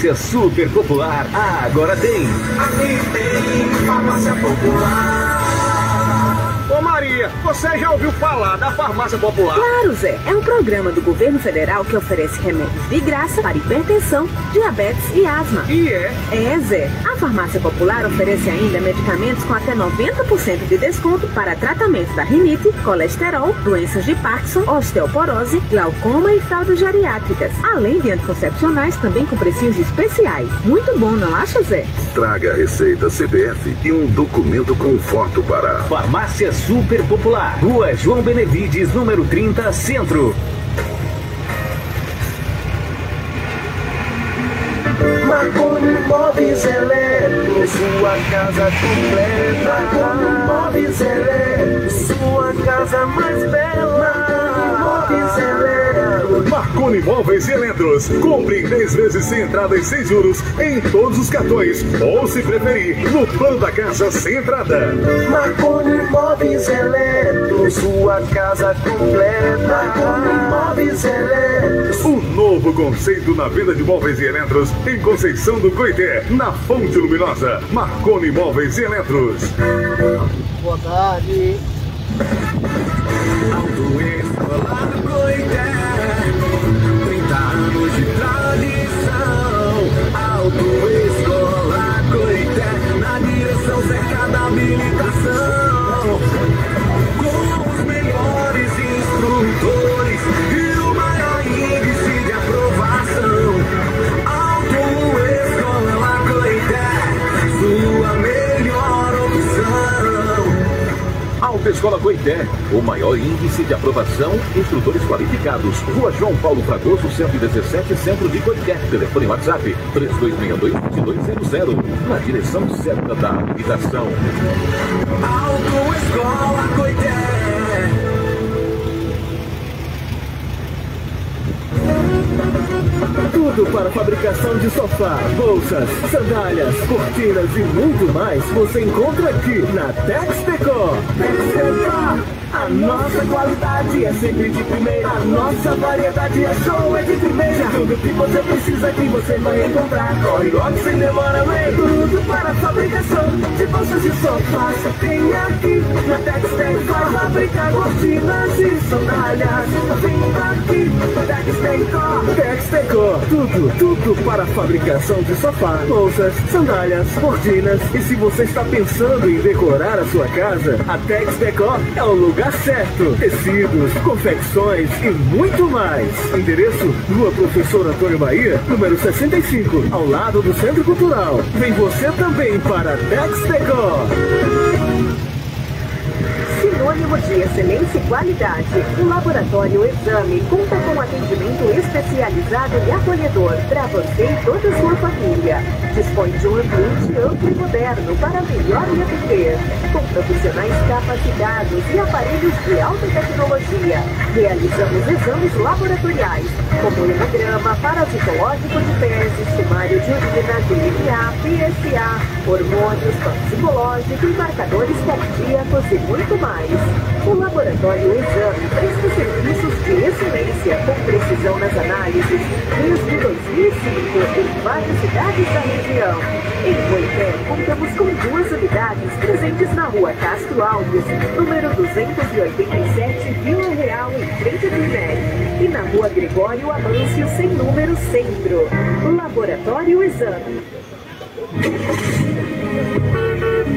Farmácia Super Popular, agora tem. Aqui tem Farmácia Popular. Maria, você já ouviu falar da Farmácia Popular? Claro, Zé. É um programa do governo federal que oferece remédios de graça para hipertensão, diabetes e asma. E é? É, Zé. A Farmácia Popular oferece ainda medicamentos com até 90% de desconto para tratamento da rinite, colesterol, doenças de Parkinson, osteoporose, glaucoma e fraldas geriátricas. Além de anticoncepcionais, também com precinhos especiais. Muito bom, não acha, Zé? Traga a receita CPF e um documento com foto para Farmácia Super Popular, Rua João Benevides, número 30, Centro. Marconi Móveis Eletro, sua casa completa. Marconi Móveis Eletro, sua casa mais bela. Marconi Móveis Eletro. Marconi Móveis e Eletros. Compre em 10 vezes sem entrada e sem juros em todos os cartões. Ou, se preferir, no plano da casa sem entrada. Marconi Móveis Eletro, sua casa completa. Marconi Móveis Eletro. Um novo conceito na venda de móveis e eletros em Conceição do Coité, na Fonte Luminosa. Marconi Móveis e Eletros. Boa tarde. Alto Escolar Coité, 30 anos de tradição. Alto Escolar Coité, na direção cerca da habilitação. Autoescola Coité, o maior índice de aprovação, instrutores qualificados. Rua João Paulo Fragoso, 117, Centro de Coité. Telefone WhatsApp 3262-2200. Na direção certa da habilitação. Autoescola Coité. Tudo para fabricação de sofá, bolsas, sandálias, cortinas e muito mais você encontra aqui na Tex Decor. Tex Decor. A nossa qualidade é sempre de primeira. A nossa variedade é show, é de primeira. Tudo que você precisa aqui você vai encontrar. Corre logo sem demora, vem. Tudo para fabricação de bolsas e sofás. Tem aqui na Tex Decor. Fabricar cortinas e sandálias. Vem aqui, Tex Decor. Tex Decor. Tudo, tudo para fabricação de sofá, bolsas, sandálias, cortinas. E se você está pensando em decorar a sua casa, a Tex Decor é o lugar certo. Tecidos, confecções e muito mais. Endereço: Rua Professor Antônio Bahia, número 65, ao lado do Centro Cultural. Vem você também para a Tex Decor. Sinônimo de excelência e qualidade. O Laboratório Exame conta com atendimento especializado e acolhedor para você e toda a sua família. Dispõe de um ambiente amplo e moderno para melhor lhe atender. Com profissionais capacitados e aparelhos de alta tecnologia. Realizamos exames laboratoriais, como hemograma, parasitológico de fezes, sumário de urina, DNA, PSA, hormônios, toxicológico e marcadores cardíacos e muito mais. O Laboratório Exame presta serviços de excelência com precisão nas análises desde 2005 em várias cidades da região. Em Boité, contamos com duas unidades presentes na rua Castro Alves, número 287, Vila Real, em frente do INEC, e na rua Gregório Amâncio, sem número, centro. Laboratório Exame.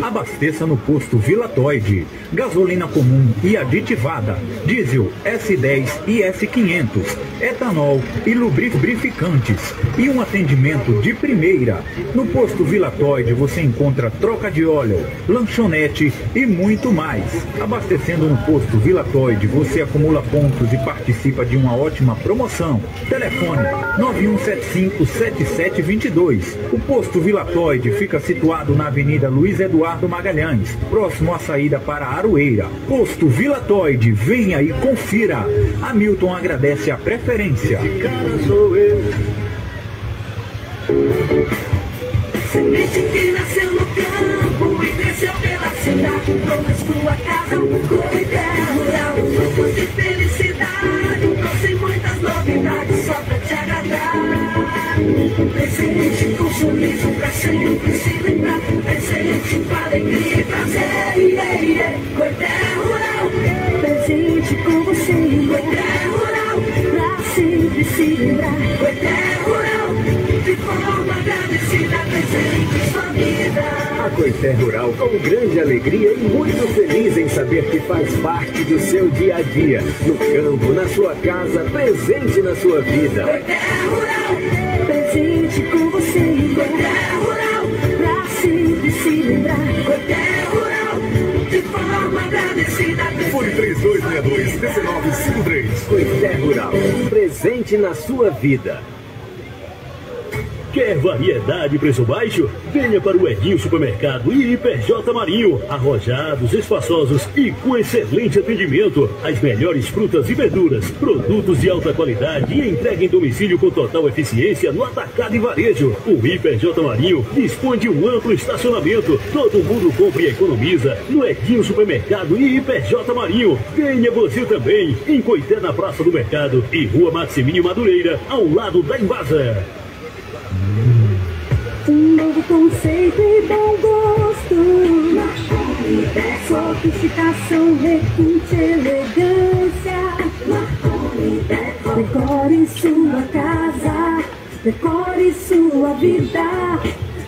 Abasteça no posto Vilatoide. Gasolina comum e aditivada. Diesel S10 e S500. Etanol e lubrificantes. E um atendimento de primeira. No posto Vilatoide você encontra troca de óleo, lanchonete e muito mais. Abastecendo no posto Vilatoide você acumula pontos e participa de uma ótima promoção. Telefone 91757722. O posto Vilatoide fica situado na Avenida Luiz Eduardo Magalhães, próximo à saída para Aroeira. Posto Vilatoide, venha e confira. Hamilton agradece a preferência. sou eu. Semente que nasceu no campo e cresceu pela cidade. Toda sua casa, com ideia rural. Grupos de felicidade, trouxe muitas novidades só pra te agradar. Pensei sempre se lembrar. Presente com alegria e prazer. Yeah, yeah. Coité Rural. Presente com você. Coité Rural. Pra sempre se lembrar. Coité Rural. De forma agradecida, presente em sua vida. A Coité Rural com grande alegria e muito feliz em saber que faz parte do seu dia a dia. No campo, na sua casa, presente na sua vida. Coité Rural. Presente com você. Coité Rural. Pra sempre se lembrar. Coité Rural. De forma agradecida, Fone 3262-1953. Coité Rural, presente na sua vida. Quer variedade e preço baixo? Venha para o Edinho Supermercado e Hiperj Marinho. Arrojados, espaçosos e com excelente atendimento. As melhores frutas e verduras, produtos de alta qualidade e entrega em domicílio com total eficiência no atacado e varejo. O Hiperj Marinho dispõe de um amplo estacionamento. Todo mundo compra e economiza no Edinho Supermercado e Hiperj Marinho. Venha você também em Coité na Praça do Mercado e Rua Maximínio Madureira, ao lado da Embasa. Um novo conceito e bom gosto. Sofisticação, requinte, elegância. Decore sua casa, decore sua vida.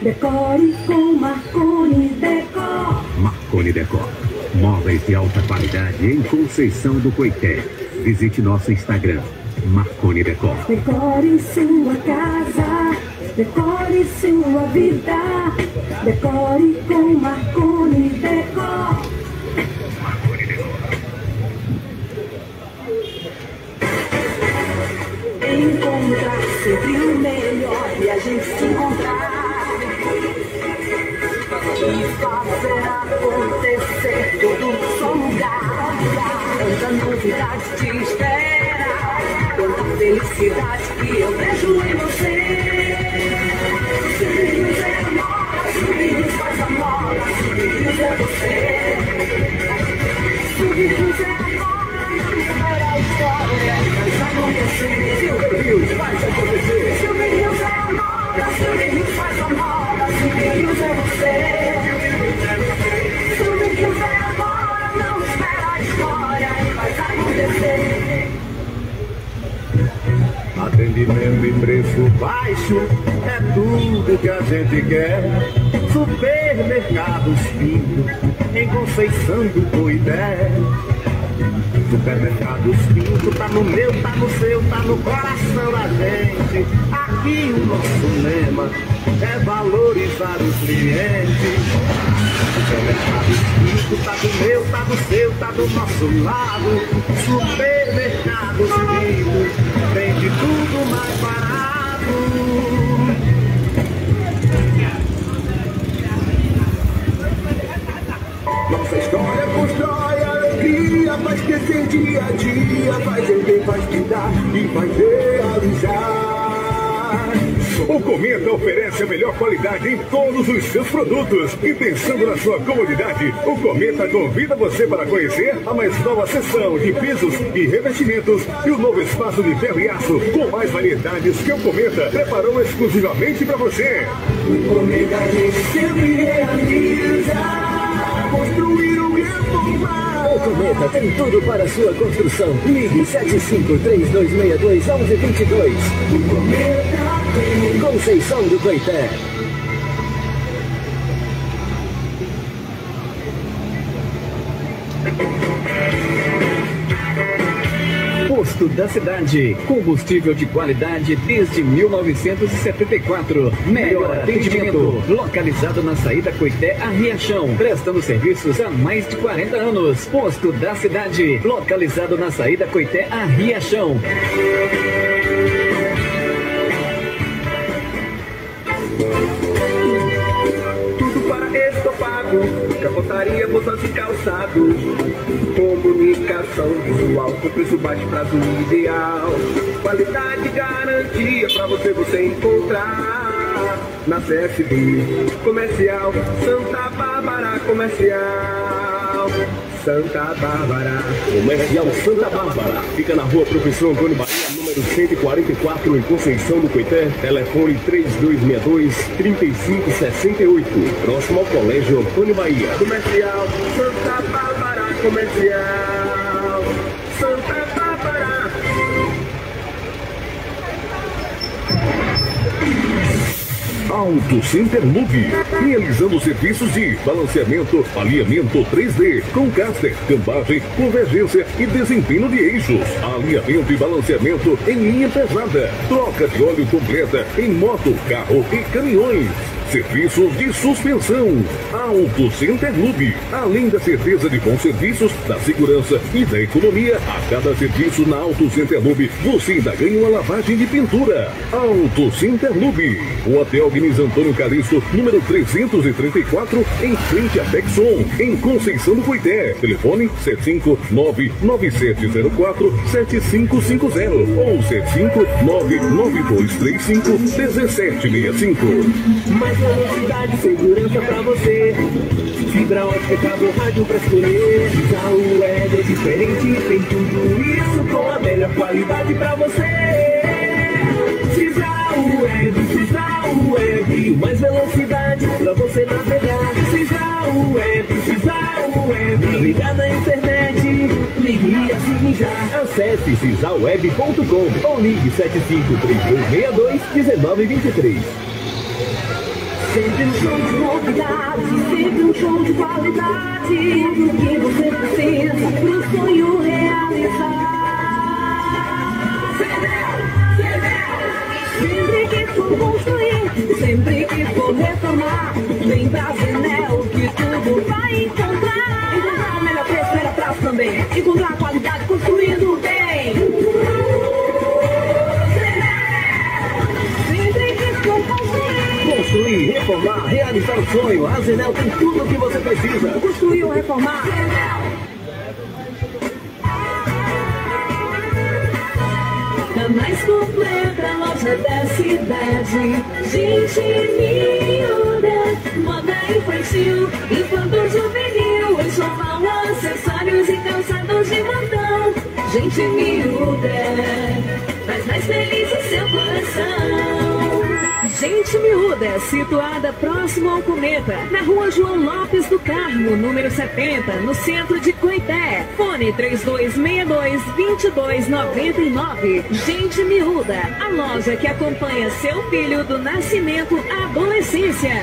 Decore com Marconi Decor. Marconi Decor. Móveis de alta qualidade em Conceição do Coité. Visite nosso Instagram, Marconi Decor. Decore sua casa, decore sua vida. Decore com Marconi Decor. Atendimento e preço baixo é tudo que a gente quer. Supermercados Pinto, em Conceição do Coité. Supermercados Pinto, tá no meu, tá no seu, tá no coração da gente. Aqui o nosso lema é valorizar o cliente. Supermercados Pinto, tá do meu, tá do seu, tá do nosso lado. Supermercados Pinto, tudo mais barato. Nossa história constrói alegria, faz crescer dia a dia, faz em bem, faz cuidar e faz realizar. O Cometa oferece a melhor qualidade em todos os seus produtos. E pensando na sua comodidade, o Cometa convida você para conhecer a mais nova seção de pisos e revestimentos e o novo espaço de ferro e aço com mais variedades que o Cometa preparou exclusivamente para você. O Cometa sempre realiza, construir o reformar. O Cometa tem tudo para a sua construção. Ligue 7532621122. O Cometa Conceição do Coité. Posto da cidade. Combustível de qualidade desde 1974. Melhor atendimento. Localizado na saída Coité a Riachão. Prestando serviços há mais de 40 anos. Posto da cidade. Localizado na saída Coité a Riachão. Tudo para estofado, capotaria, botões e calçados. Comunicação visual com preço baixo, prazo ideal. Qualidade e garantia pra você você encontrar na CSB Comercial Santa Bárbara Comercial. Santa Bárbara. Comercial Santa Bárbara. Fica na rua Professor Antônio Bahia, 144, em Conceição do Coité. Telefone 3262-3568. Próximo ao Colégio Antônio Bahia. Comercial Santa Bárbara. Comercial Santa Bárbara. Auto Center Lube, realizando serviços de balanceamento, alinhamento 3D, com caster, cambagem, convergência e desempenho de eixos, alinhamento e balanceamento em linha pesada, troca de óleo completa em moto, carro e caminhões. Serviços de suspensão. Auto Center Lube. Além da certeza de bons serviços, da segurança e da economia, a cada serviço na Auto Center Lube, você ainda ganha uma lavagem de pintura. Auto Center Lube. O Hotel Guinness Antônio Calixto, número 334, em frente a Texon, em Conceição do Coité. Telefone 75997047550 ou 75992351765. Mais velocidade, segurança pra você. Fibra ótica, cabo, rádio pra escolher. Web é diferente, tem tudo isso com a melhor qualidade pra você. Web, mais velocidade pra você navegar. Cisal Web, Cisal Web, ligar na internet, ligue assine já. Acesse cisalweb.com ou ligue 7532621923. Sempre um show de novidade, sempre um show de qualidade. Tudo que você precisa pro sonho realizar. Sempre que for construir, sempre que for reformar, vem pra Zenel que tudo vai encontrar. Encontrar o melhor preço, melhor prazo também. Encontrar a qualidade construindo bem. Sempre que for construir. Construir, reformar, realizar o sonho. A Zenel tem tudo o que você precisa. Construir ou reformar. A mais completa loja da cidade. Gente miúda, moda infantil, infanto juvenil, enxoval, acessórios e calçados de montão. Gente miúda, faz mais feliz o seu coração. Gente Miúda, situada próximo ao Cometa, na rua João Lopes do Carmo, número 70, no centro de Coité. Fone 3262-2299. Gente Miúda, a loja que acompanha seu filho do nascimento à adolescência.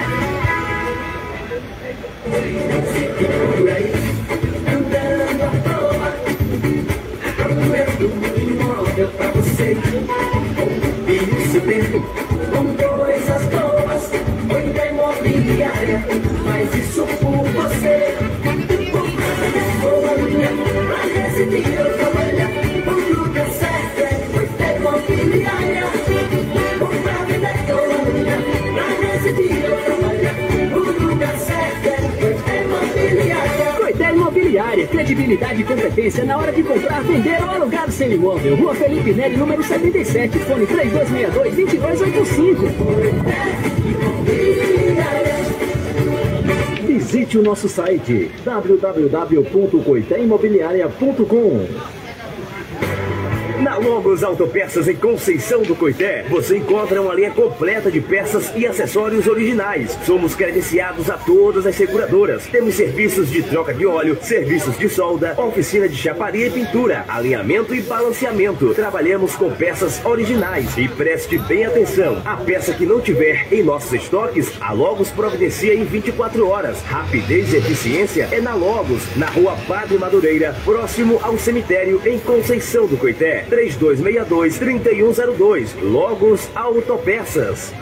Credibilidade e competência na hora de comprar, vender ou alugar o seu imóvel. Rua Felipe Neri, número 77, fone 3262-2285. Visite o nosso site www.coiteimobiliaria.com Na Logos Autopeças em Conceição do Coité, você encontra uma linha completa de peças e acessórios originais. Somos credenciados a todas as seguradoras. Temos serviços de troca de óleo, serviços de solda, oficina de chaparia e pintura, alinhamento e balanceamento. Trabalhamos com peças originais e preste bem atenção. A peça que não tiver em nossos estoques, a Logos providencia em 24 horas. Rapidez e eficiência é na Logos, na rua Padre Madureira, próximo ao cemitério em Conceição do Coité. 3262-3102. Logos Autopeças.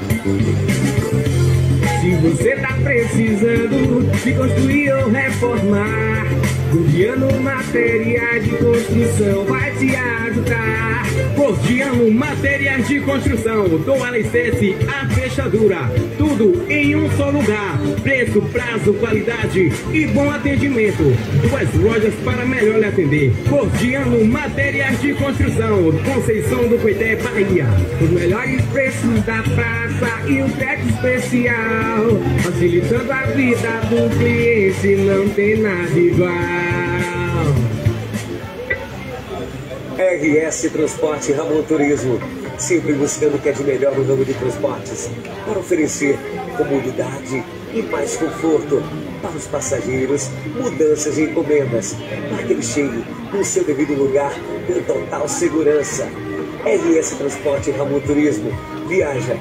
Se você tá precisando de construir ou reformar, Gordiano Materiais de Construção vai te ajudar. Gordiano Materiais de Construção, do alicerce à fechadura, tudo em um só lugar. Preço, prazo, qualidade e bom atendimento. Duas lojas para melhor lhe atender. Gordiano Materiais de Construção, Conceição do Coité, Bahia. Os melhores preços da praça e um frete especial. Facilitando a vida do cliente, não tem nada igual. RS Transporte Ramon Turismo, sempre buscando o que é de melhor no ramo de transportes, para oferecer comodidade e mais conforto para os passageiros, mudanças e encomendas, para que ele chegue no seu devido lugar com total segurança. RS Transporte Ramon Turismo viaja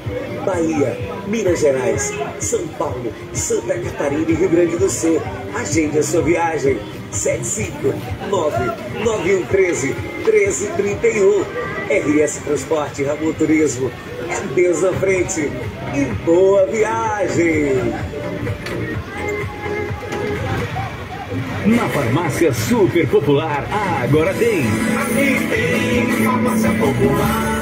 Bahia, Minas Gerais, São Paulo, Santa Catarina e Rio Grande do Sul. Agende a sua viagem. 759-9113-1331. RS Transporte Ramon Turismo. É Deus na frente. E boa viagem! Na farmácia super popular, agora tem. Aqui tem farmácia popular.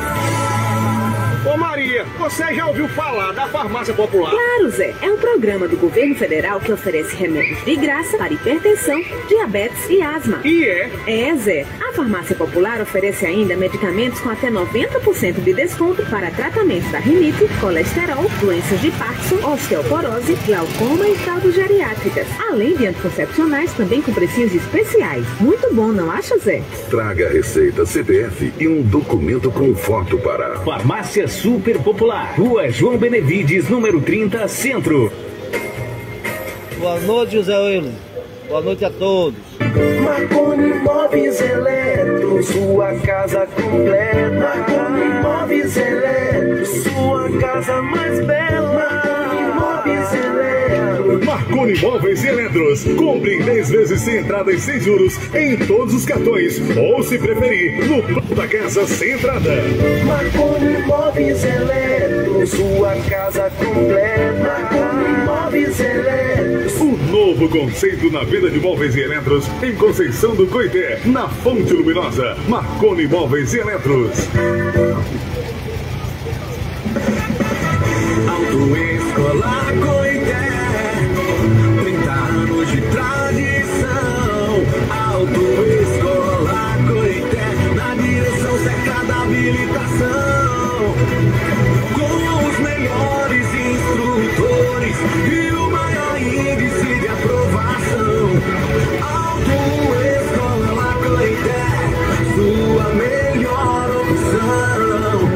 Ô Maria, você já ouviu falar da farmácia popular? Claro, Zé. É um programa do governo federal que oferece remédios de graça para hipertensão, diabetes e asma. E é? É, Zé. A farmácia popular oferece ainda medicamentos com até 90% de desconto para tratamento da rinite, colesterol, doenças de Parkinson, osteoporose, glaucoma e fraldas geriátricas. Além de anticoncepcionais, também com precinhos especiais. Muito bom, não acha, Zé? Traga a receita CPF e um documento com foto para. Farmácia Super Popular, Rua João Benevides, número 30, Centro. Boa noite, José Wilson. Boa noite a todos. Marconi Móveis Eletro, sua casa completa. Marconi Móveis Eletro, sua casa mais bela. Marconi Móveis Eletro. Marconi Móveis e Eletros. Compre em 10 vezes sem entrada e sem juros em todos os cartões. Ou, se preferir, no plano da casa sem entrada. Marconi Móveis Eletro, sua casa completa. Marconi Móveis Eletro. Um novo conceito na venda de móveis e eletros em Conceição do Coité, na Fonte Luminosa. Marconi Móveis e Eletros. Autoescola Coité, melhores instrutores e o maior índice de aprovação. Autoescola Coité, sua melhor opção.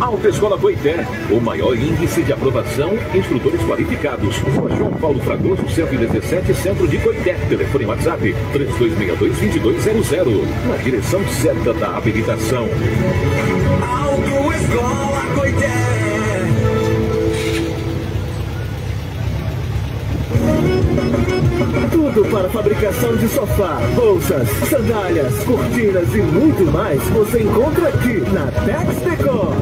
Autoescola Coité, o maior índice de aprovação, instrutores qualificados. Rua João Paulo Fragoso, 117, Centro de Coité. Telefone WhatsApp 3262-2200. Na direção certa da habilitação. Autoescola Coité. Tudo para fabricação de sofá, bolsas, sandálias, cortinas e muito mais você encontra aqui na Tex Decor.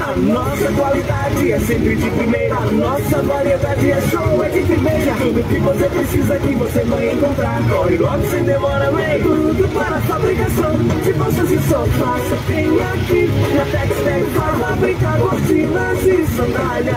A nossa qualidade é sempre de primeira, a nossa variedade é show, é de primeira. Tudo que você precisa aqui você vai encontrar. Corre logo sem demora, vem. Tudo para fabricação de bolsas e sofás. Vem aqui na Tex Decor fabricar cortinas e sandálias.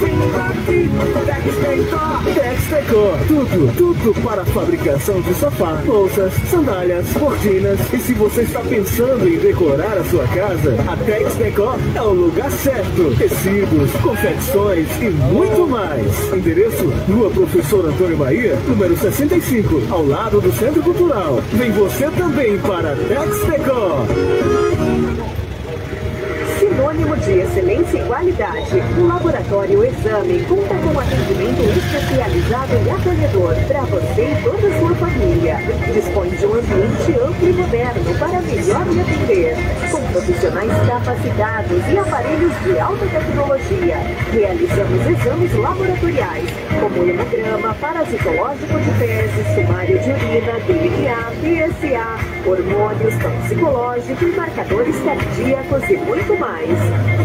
Vem aqui, Tex Decor, Tex Decor. Tudo, tudo para a fabricação de sofá, bolsas, sandálias, cortinas. E se você está pensando em decorar a sua casa, a Tex Decor é o lugar certo. Tecidos, confecções e muito mais. Endereço: Rua Professor Antônio Bahia, número 65, ao lado do Centro Cultural. Vem você também para a Tex Decor. Sinônimo de excelência e qualidade. O Laboratório Exame conta com atendimento especializado e acolhedor para você e toda a sua família. Dispõe de um ambiente amplo e moderno para melhor lhe atender. Com profissionais capacitados e aparelhos de alta tecnologia. Realizamos exames laboratoriais, como hemograma, parasitológico de fezes, sumário de urina, DNA, PSA, hormônios, toxicológico marcadores cardíacos e muito mais.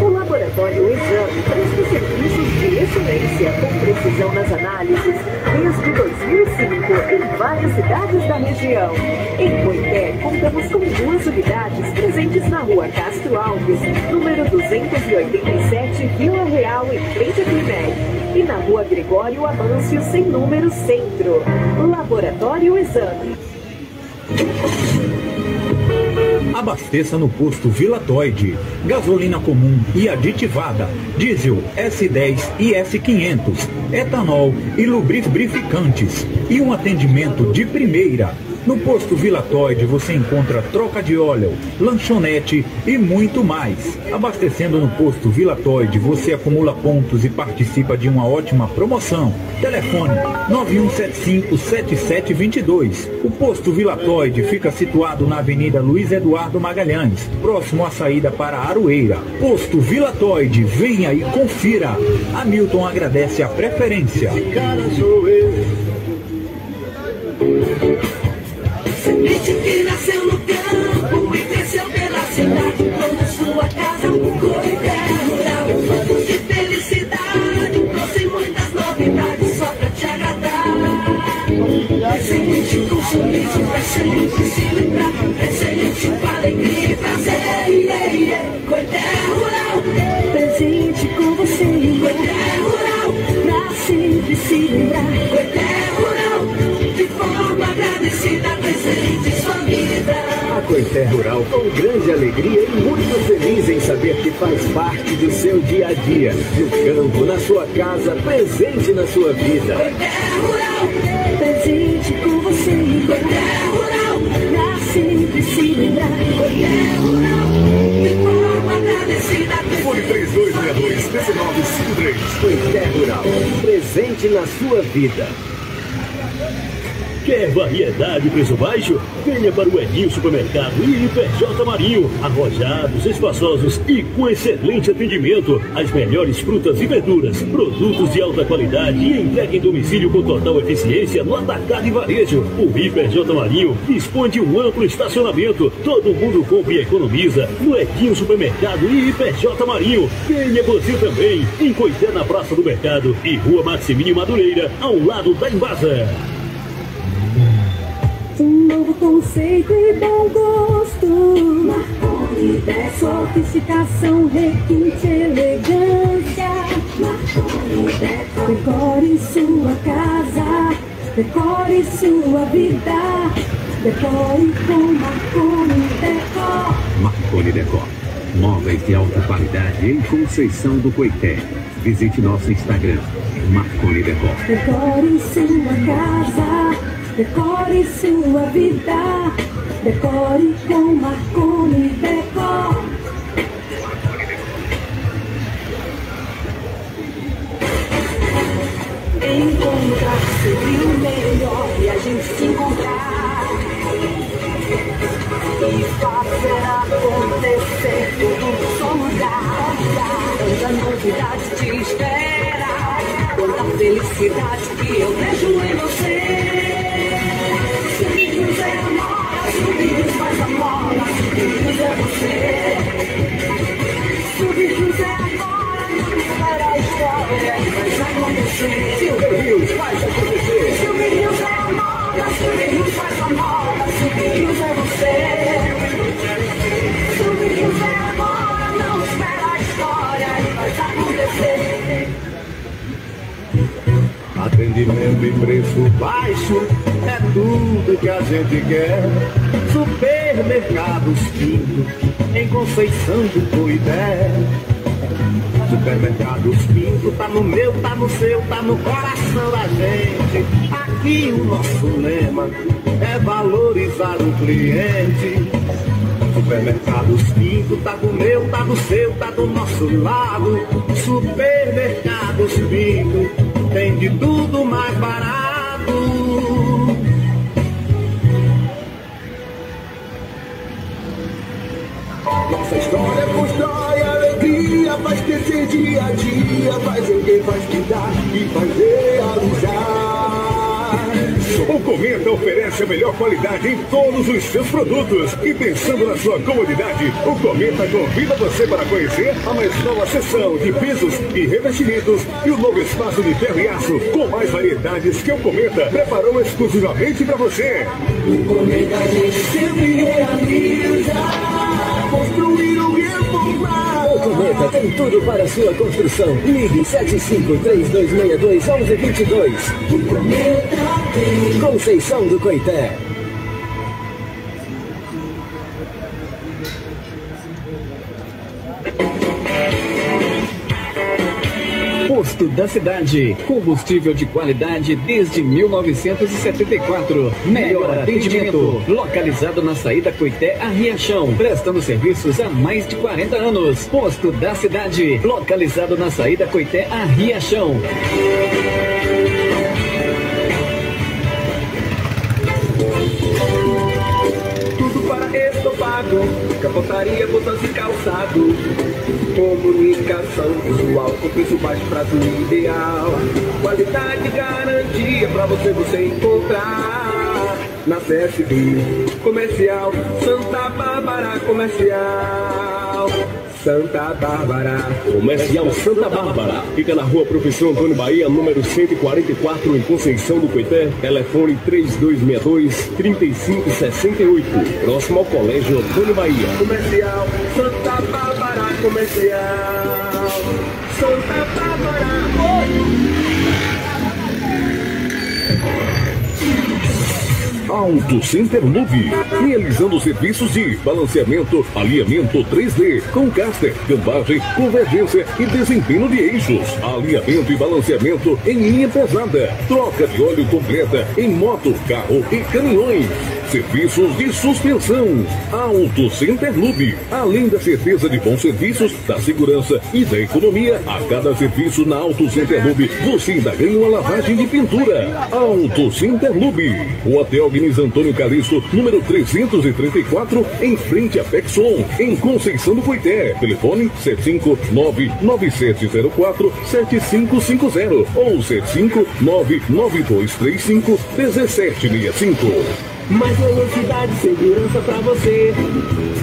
O Laboratório Exame presta serviços de excelência com precisão nas análises desde 2005 em várias cidades da região. Em Coité, contamos com duas unidades presentes na rua Castro Alves, número 287, Vila Real, em frente à Climec, e na rua Gregório Amâncio, sem número, Centro. Laboratório Exame. Abasteça no posto Vilatoide. Gasolina comum e aditivada. Diesel S10 e S500. Etanol e lubrificantes. e um atendimento de primeira. No posto Vilatoide você encontra troca de óleo, lanchonete e muito mais. Abastecendo no posto Vilatoide você acumula pontos e participa de uma ótima promoção. Telefone 91757722. O posto Vilatoide fica situado na Avenida Luiz Eduardo Magalhães, próximo à saída para Aroeira. Posto Vilatoide, venha e confira. Hamilton agradece a preferência. Cara sou eu. Semente que nasceu no campo e cresceu pela cidade. Toda sua casa, um coité rural. Anos de felicidade, trouxe muitas novidades só pra te agradar. Presente com sorriso pra sempre se lembrar. Presente com alegria e prazer. Yeah, yeah. Coité Rural com grande alegria e muito feliz em saber que faz parte do seu dia a dia. No campo, na sua casa, presente na sua vida. Presente com você. Coité rural. Pra sempre se lembrar. Coité rural. De forma agradecida, Fone 3262 1953. Coité Rural, presente na sua vida. Quer variedade e preço baixo? Venha para o Edinho Supermercado e Hiperj Marinho. Arrojados, espaçosos e com excelente atendimento. As melhores frutas e verduras, produtos de alta qualidade e entrega em domicílio com total eficiência no atacado e varejo. O Hiperj Marinho dispõe de um amplo estacionamento. Todo mundo compra e economiza no Edinho Supermercado e Hiperj Marinho. Venha você também. Em Coité, na Praça do Mercado e Rua Maximínio Madureira, ao lado da Embasa. Novo conceito e bom gosto. Marconi Sofisticação, requinte, elegância. Marconi Decore sua casa, decore sua vida. Decore com Marconi Decor. Marconi Decor. Móveis de alta qualidade em Conceição do Coité. Visite nosso Instagram, Marconi Decor. Decore sua casa, decore sua vida. Decore com Marconi Decor. Encontrar seria o melhor e a gente se encontrar. E fazer acontecer tudo seu lugar. Tanta novidade te espera. Quanta felicidade que eu vejo em você. Moda, subidos é você. Atendimento e preço baixo é tudo que a gente quer. Supermercados Pinto, em Conceição do Coité. Supermercados Pinto, tá no meu, tá no seu, tá no coração da gente. Aqui o nosso lema é valorizar o cliente. Supermercados Pinto, tá do meu, tá do seu, tá do nosso lado. Supermercados Pinto, de tudo mais barato. Nossa história constrói alegria, faz crescer dia a dia, faz erguer, faz cuidar e faz realizar. Cometa oferece a melhor qualidade em todos os seus produtos. E pensando na sua comodidade, o Cometa convida você para conhecer a mais nova seção de pisos e revestimentos e o novo espaço de ferro e aço com mais variedades que o Cometa preparou exclusivamente para você. O cometa sempre realiza. Construir o. O Cometa tem tudo para sua construção. Ligue 7532621122. O cometa tem. Conceição do Coité. Posto da cidade. Combustível de qualidade desde 1974. Melhor atendimento. Localizado na saída Coité a Riachão. Prestando serviços há mais de 40 anos. Posto da cidade. Localizado na saída Coité a Riachão. Tudo para estofado, capotaria, botões e calçado. Comunicação visual com preço baixo, prazo ideal. Qualidade e garantia pra você você encontrar na CSB Comercial Santa Bárbara Comercial. Santa Bárbara. Comercial Santa Bárbara. Fica na rua Professor Antônio Bahia, número 144, em Conceição do Coité. Telefone 3262-3568. Próximo ao Colégio Antônio Bahia. Comercial Santa Bárbara Comercial. Santa Bárbara. Auto Center Move, realizando serviços de balanceamento, alinhamento 3D, com caster, cambagem, convergência e desempenho de eixos, alinhamento e balanceamento em linha pesada, troca de óleo completa em moto, carro e caminhões, serviços de suspensão. Auto Center Lube, além da certeza de bons serviços, da segurança e da economia, a cada serviço na Auto Center Lube, você ainda ganha uma lavagem de pintura. Auto Center Lube, o Hotel Guinness Antônio Calixto, número 334, em frente a Pexon, em Conceição do Coité. Telefone 759-9704-7550 ou 759-9235-1765. Mais velocidade e segurança pra você.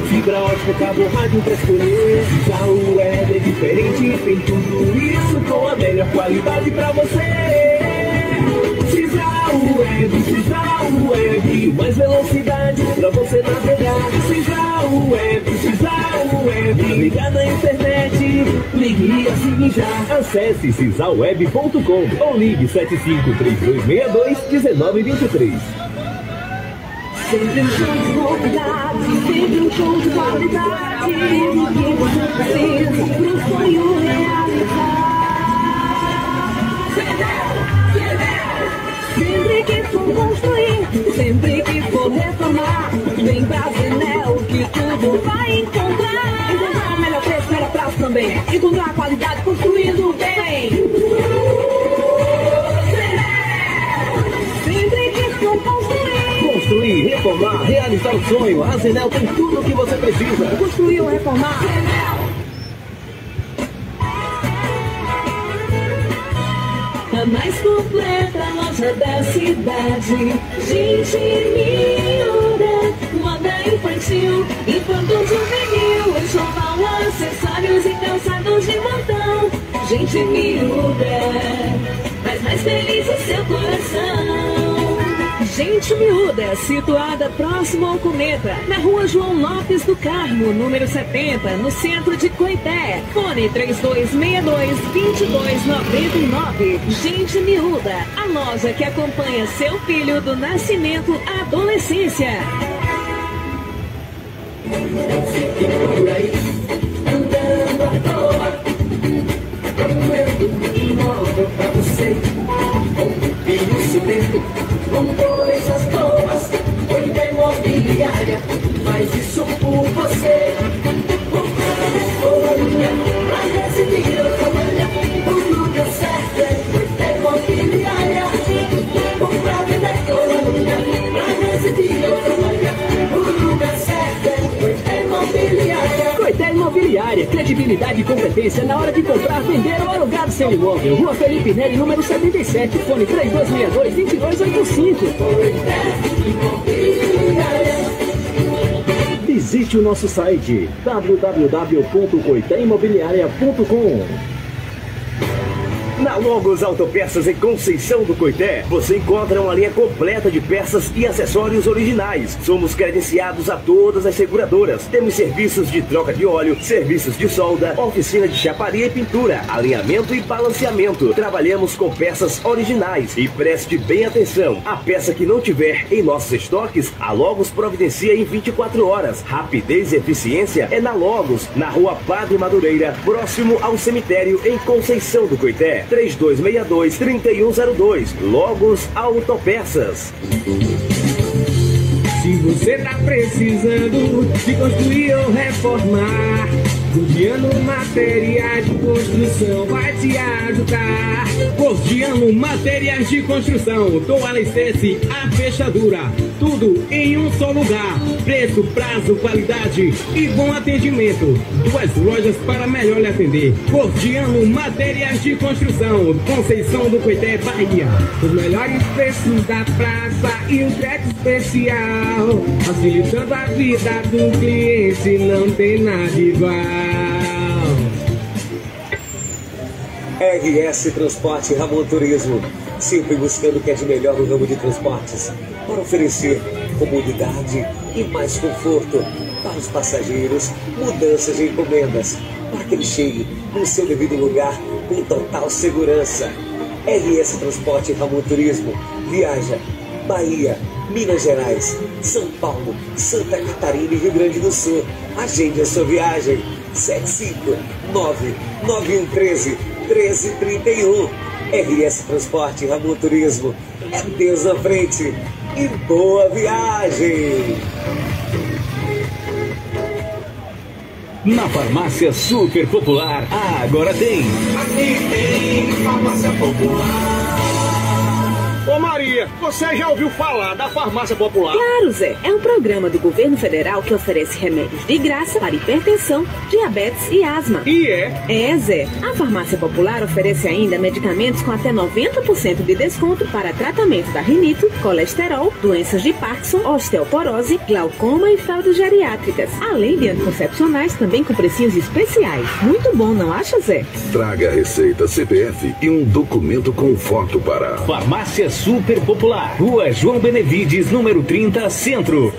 Fibra ótica, cabo, rádio pra escolher. Já o web é diferente, tem tudo isso com a melhor qualidade pra você. Cisal Web, Web, mais velocidade pra você navegar. Cisal Web, Cisal Web, ligar na internet, ligue e assine já. Acesse cisalweb.com ou ligue 753262-1923. Sempre um show de novidade, sempre um show de qualidade. O que você precisa pro sonho realizar. Sempre que for construir, sempre que for reformar, vem pra Zenel que tudo vai encontrar. Encontrar o melhor preço, melhor prazo também. Encontrar a qualidade construindo reformar, realizar o sonho. A Zenel tem tudo o que você precisa. Construir ou reformar. A mais completa loja da cidade. Gente miúda, moda infantil, infanto juvenil, enxoval, acessórios e calçados de montão. Gente miúda, faz mais feliz o seu coração. Gente Miúda, situada próximo ao Cometa, na rua João Lopes do Carmo, número 70, no centro de Coité. Fone 3262-2299. Gente Miúda, a loja que acompanha seu filho do nascimento à adolescência. andando à toa, pra você. Dentro, com coisas boas, cuida imobiliária, faz isso por você. Credibilidade e competência na hora de comprar, vender ou alugar seu imóvel. Rua Felipe Neri, número 77, fone 3262-2285. Visite o nosso site www.coitaimobiliaria.com. Logos Autopeças em Conceição do Coité, você encontra uma linha completa de peças e acessórios originais. Somos credenciados a todas as seguradoras. Temos serviços de troca de óleo, serviços de solda, oficina de chaparia e pintura, alinhamento e balanceamento. Trabalhamos com peças originais e preste bem atenção. A peça que não tiver em nossos estoques, a Logos providencia em 24 horas. Rapidez e eficiência é na Logos, na rua Padre Madureira, próximo ao cemitério em Conceição do Coité. 3262-3102. Logos Autopeças. Se você tá precisando de construir ou reformar, Gordiano Materiais de Construção vai te ajudar. Gordiano Materiais de Construção, do alicerce à fechadura, tudo em um só lugar. Preço, prazo, qualidade e bom atendimento. Duas lojas para melhor lhe atender. Gordiano Materiais de Construção, Conceição do Coité, Bahia. Os melhores preços da praça e um crédito especial. Facilitando a vida do cliente, não tem nada igual. RS Transporte Ramon Turismo, sempre buscando o que é de melhor no ramo de transportes, para oferecer comodidade e mais conforto para os passageiros, mudanças de encomendas, para que ele chegue no seu devido lugar com total segurança. RS Transporte Ramon Turismo viaja Bahia, Minas Gerais, São Paulo, Santa Catarina e Rio Grande do Sul. Agende a sua viagem. 759 9113 1331. RS Transporte Ramon Turismo. É Deus na frente. E boa viagem! Na farmácia super popular, agora tem. Aqui tem farmácia popular. Ô Maria, você já ouviu falar da farmácia popular? Claro, Zé. É um programa do governo federal que oferece remédios de graça para hipertensão, diabetes e asma. E é? É, Zé. A farmácia popular oferece ainda medicamentos com até 90% de desconto para tratamento da rinite, colesterol, doenças de Parkinson, osteoporose, glaucoma e fraldas geriátricas. Além de anticoncepcionais, também com precinhos especiais. Muito bom, não acha, Zé? Traga a receita CPF e um documento com foto para. Farmácia Super Popular, Rua João Benevides, número 30, Centro.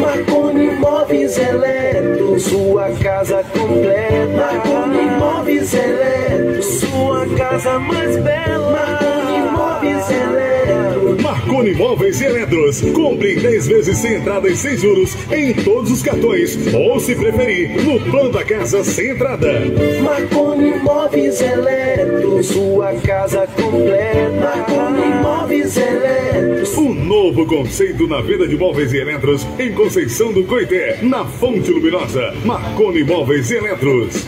Marconi Móveis Eletro, sua casa completa. Marconi Móveis Eletro, sua casa mais bela. Marconi Móveis Eletro. Marconi Móveis e Eletros. Compre em 10 vezes sem entrada e sem juros em todos os cartões. Ou, se preferir, no plano da casa sem entrada. Marconi Móveis Eletro, sua casa completa. Marconi Móveis Eletro. Um novo conceito na venda de móveis e eletros em Conceição do Coité, na Fonte Luminosa. Marconi Móveis e Eletros.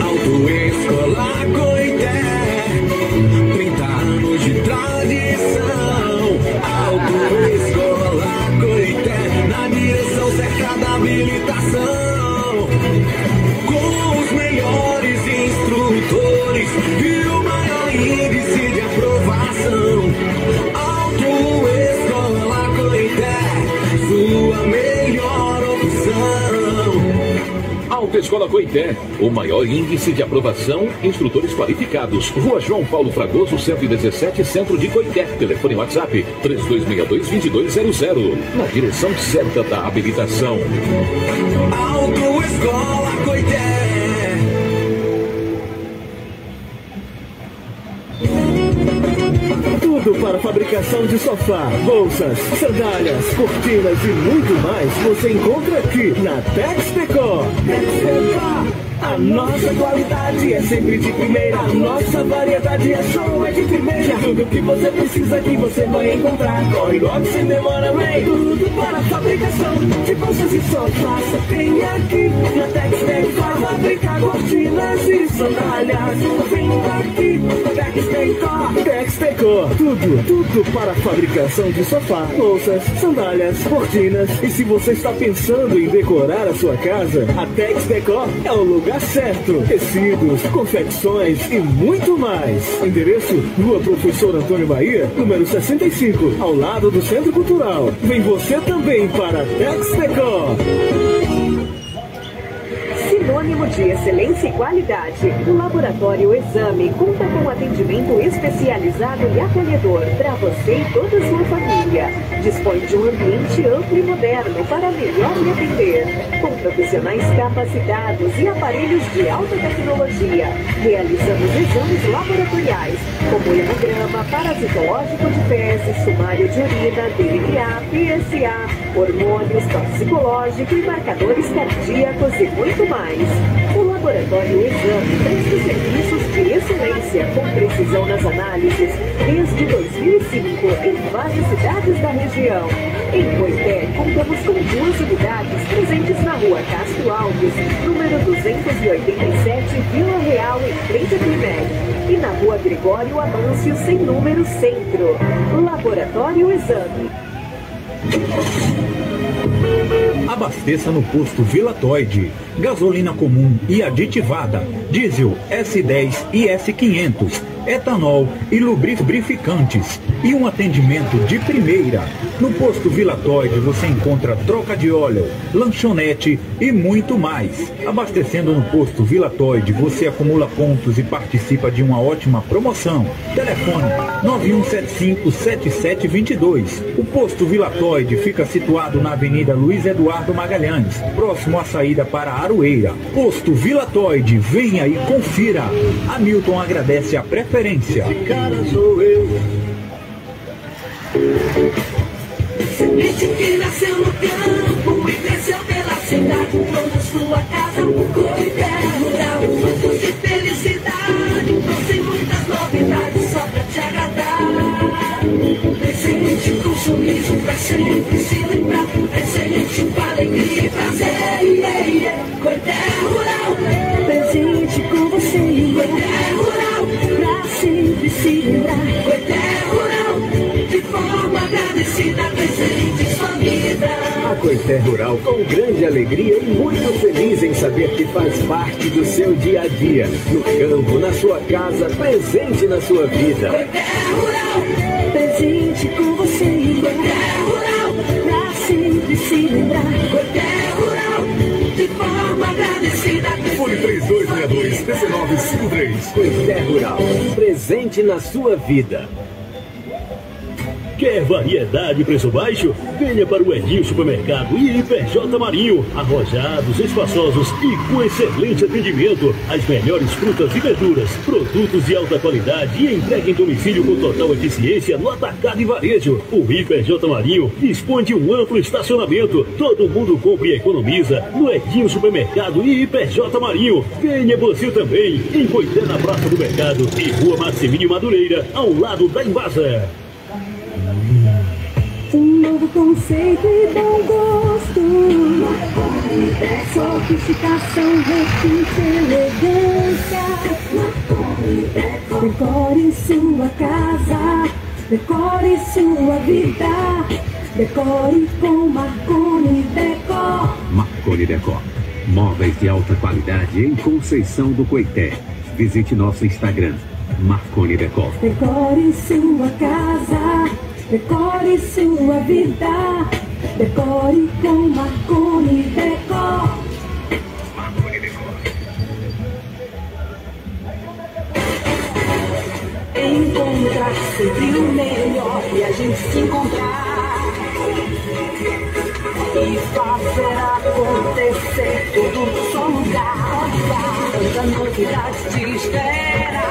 Autoescola Autoescola Coité, o maior índice de aprovação, instrutores qualificados. Rua João Paulo Fragoso, 117, Centro de Coité. Telefone WhatsApp 3262-2200. Na direção certa da habilitação. Autoescola Coité. Tudo para fabricação de sofá, bolsas, sandálias, cortinas e muito mais você encontra aqui na Tex Decor. Tex Decor. A nossa qualidade é sempre de primeira. A nossa variedade é show, é de primeira. Tudo que você precisa aqui você vai encontrar. Corre logo sem demora, vem. Tudo para fabricação de bolsas e sofás. Tem aqui na Tex Decor. Fabricar cortinas e sandálias. Vem aqui, Tex Decor. Tex Decor. Tudo, tudo para fabricação de sofá, bolsas, sandálias, cortinas. E se você está pensando em decorar a sua casa, a Tex Decor é o lugar lugar certo. Tecidos, confecções e muito mais. Endereço: Rua Professor Antônio Bahia, número 65, ao lado do Centro Cultural. Vem você também para Tex Decor. Sinônimo de excelência e qualidade. O Laboratório Exame conta com atendimento especializado e acolhedor para você e toda a sua família. Dispõe de um ambiente amplo e moderno para melhor lhe atender. Com profissionais capacitados e aparelhos de alta tecnologia. Realizamos exames laboratoriais, como hemograma, parasitológico de fezes, sumário de urina, DNA, PSA, hormônios, toxicológico e marcadores cardíacos e muito mais. O Laboratório Exame presta serviços de excelência com precisão nas análises desde 2005 em várias cidades da região. Em Coité, contamos com duas unidades presentes na rua Castro Alves, número 287, Vila Real, em frente à Climed, e na rua Gregório Amâncio, sem número, centro. Laboratório Exame. Abasteça no posto Vilatoide. Gasolina comum e aditivada. Diesel S10 e S500. Etanol e lubrificantes. E um atendimento de primeira. No posto Vilatoide você encontra troca de óleo, lanchonete e muito mais. Abastecendo no posto Vilatoide você acumula pontos e participa de uma ótima promoção. Telefone 91757722. O posto Vilatoide fica situado na Avenida Luiz Eduardo Magalhães, próximo à saída para Aroeira. Posto Vilatoide, venha e confira. Hamilton agradece a preferência. Cara sou eu. Semente que nasceu no campo e cresceu pela cidade, toda sua casa, Coité Rural, frutos de felicidade, trouxe muitas novidades só pra te agradar. Presente com sorriso pra sempre se lembrar, presente com alegria e prazer, yeah, yeah. Coité Rural, lembrar, Coité Rural, de forma agradecida, presente sua vida. A Coité Rural, com grande alegria e muito feliz em saber que faz parte do seu dia a dia. No campo, na sua casa, presente na sua vida. Presente com você, Coité Rural, pra sempre se lembrar, Coité 3262-1953. Coité Rural, presente na sua vida. Quer variedade e preço baixo? Venha para o Edinho Supermercado e Hiperj Marinho. Arrojados, espaçosos e com excelente atendimento. As melhores frutas e verduras, produtos de alta qualidade e entrega em domicílio com total eficiência no atacado e varejo. O Hiperj Marinho dispõe de um amplo estacionamento. Todo mundo compra e economiza no Edinho Supermercado e Hiperj Marinho. Venha você também em Coité na Praça do Mercado e Rua Maximínio Madureira, ao lado da Embasa. Novo conceito e bom gosto. Sofisticação, requinte, elegância. Decore sua casa, decore sua vida. Decore com Marconi Decor. Marconi Decor. Móveis de alta qualidade em Conceição do Coité. Visite nosso Instagram, Marconi Decor. Decore sua casa, decore sua vida. Decore com Marconi Decor. Encontrar sempre o melhor e a gente se encontrar. E fazer acontecer tudo seu lugar. Tanta novidade te espera.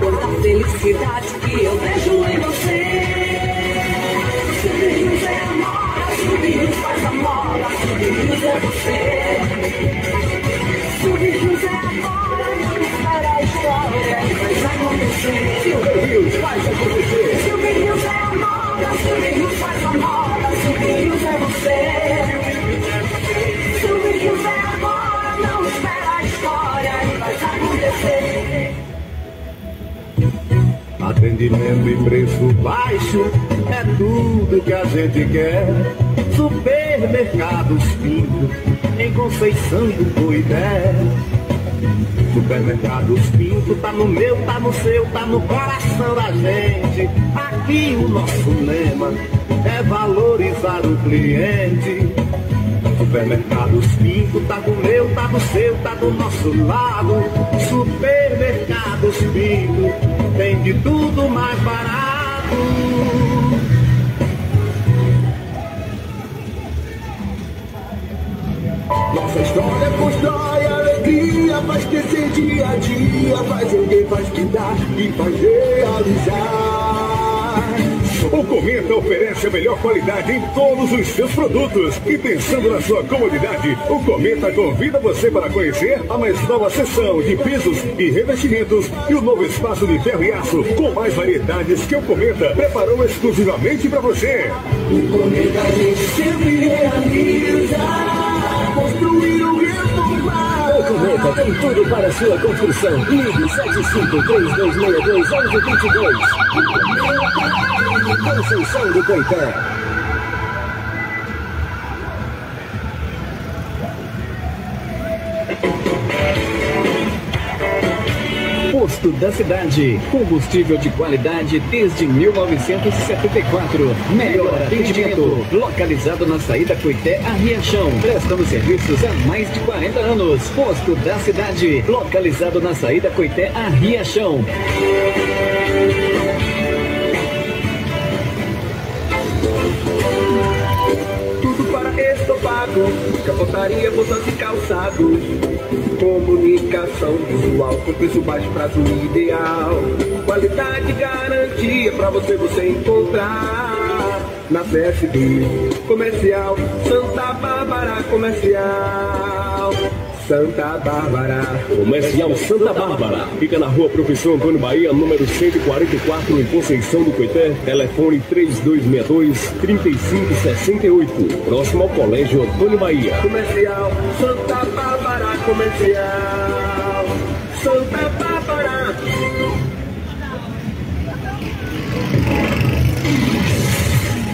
Quanta felicidade que eu vejo em você. É você. É amor, não espera a história faz acontecer. Silvio faz é você. É não espera a história faz acontecer. Atendimento e preço baixo é tudo que a gente quer. Supermercados Pinto, em Conceição do Coité. Supermercados Pinto tá no meu, tá no seu, tá no coração da gente. Aqui o nosso lema é valorizar o cliente. Supermercados Pinto tá do meu, tá do seu, tá do nosso lado. Supermercados Pinto tem de tudo mais barato. Dia a dia, faz alguém, faz pintar e faz realizar. O Cometa oferece a melhor qualidade em todos os seus produtos. E pensando na sua comodidade, o Cometa convida você para conhecer a mais nova seção de pisos e revestimentos e o novo espaço de ferro e aço com mais variedades que o Cometa preparou exclusivamente para você. O Cometa a gente sempre realiza, Cometa tem tudo para sua construção. Ligue 753262 Conceição do Coité. Posto da cidade. Combustível de qualidade desde 1974. Melhor atendimento. Localizado na saída Coité a Riachão. Prestando serviços há mais de 40 anos. Posto da cidade. Localizado na saída Coité a Riachão. Estopado, capotaria, e calçados. Comunicação visual com preço baixo, prazo ideal. Qualidade garantia pra você você encontrar na CSB Comercial Santa Bárbara Comercial. Santa Bárbara. Comercial Santa Bárbara. Fica na rua Professor Antônio Bahia, número 144, em Conceição do Coité. Telefone 3262-3568. Próximo ao Colégio Antônio Bahia. Comercial Santa Bárbara Comercial. Santa Bárbara.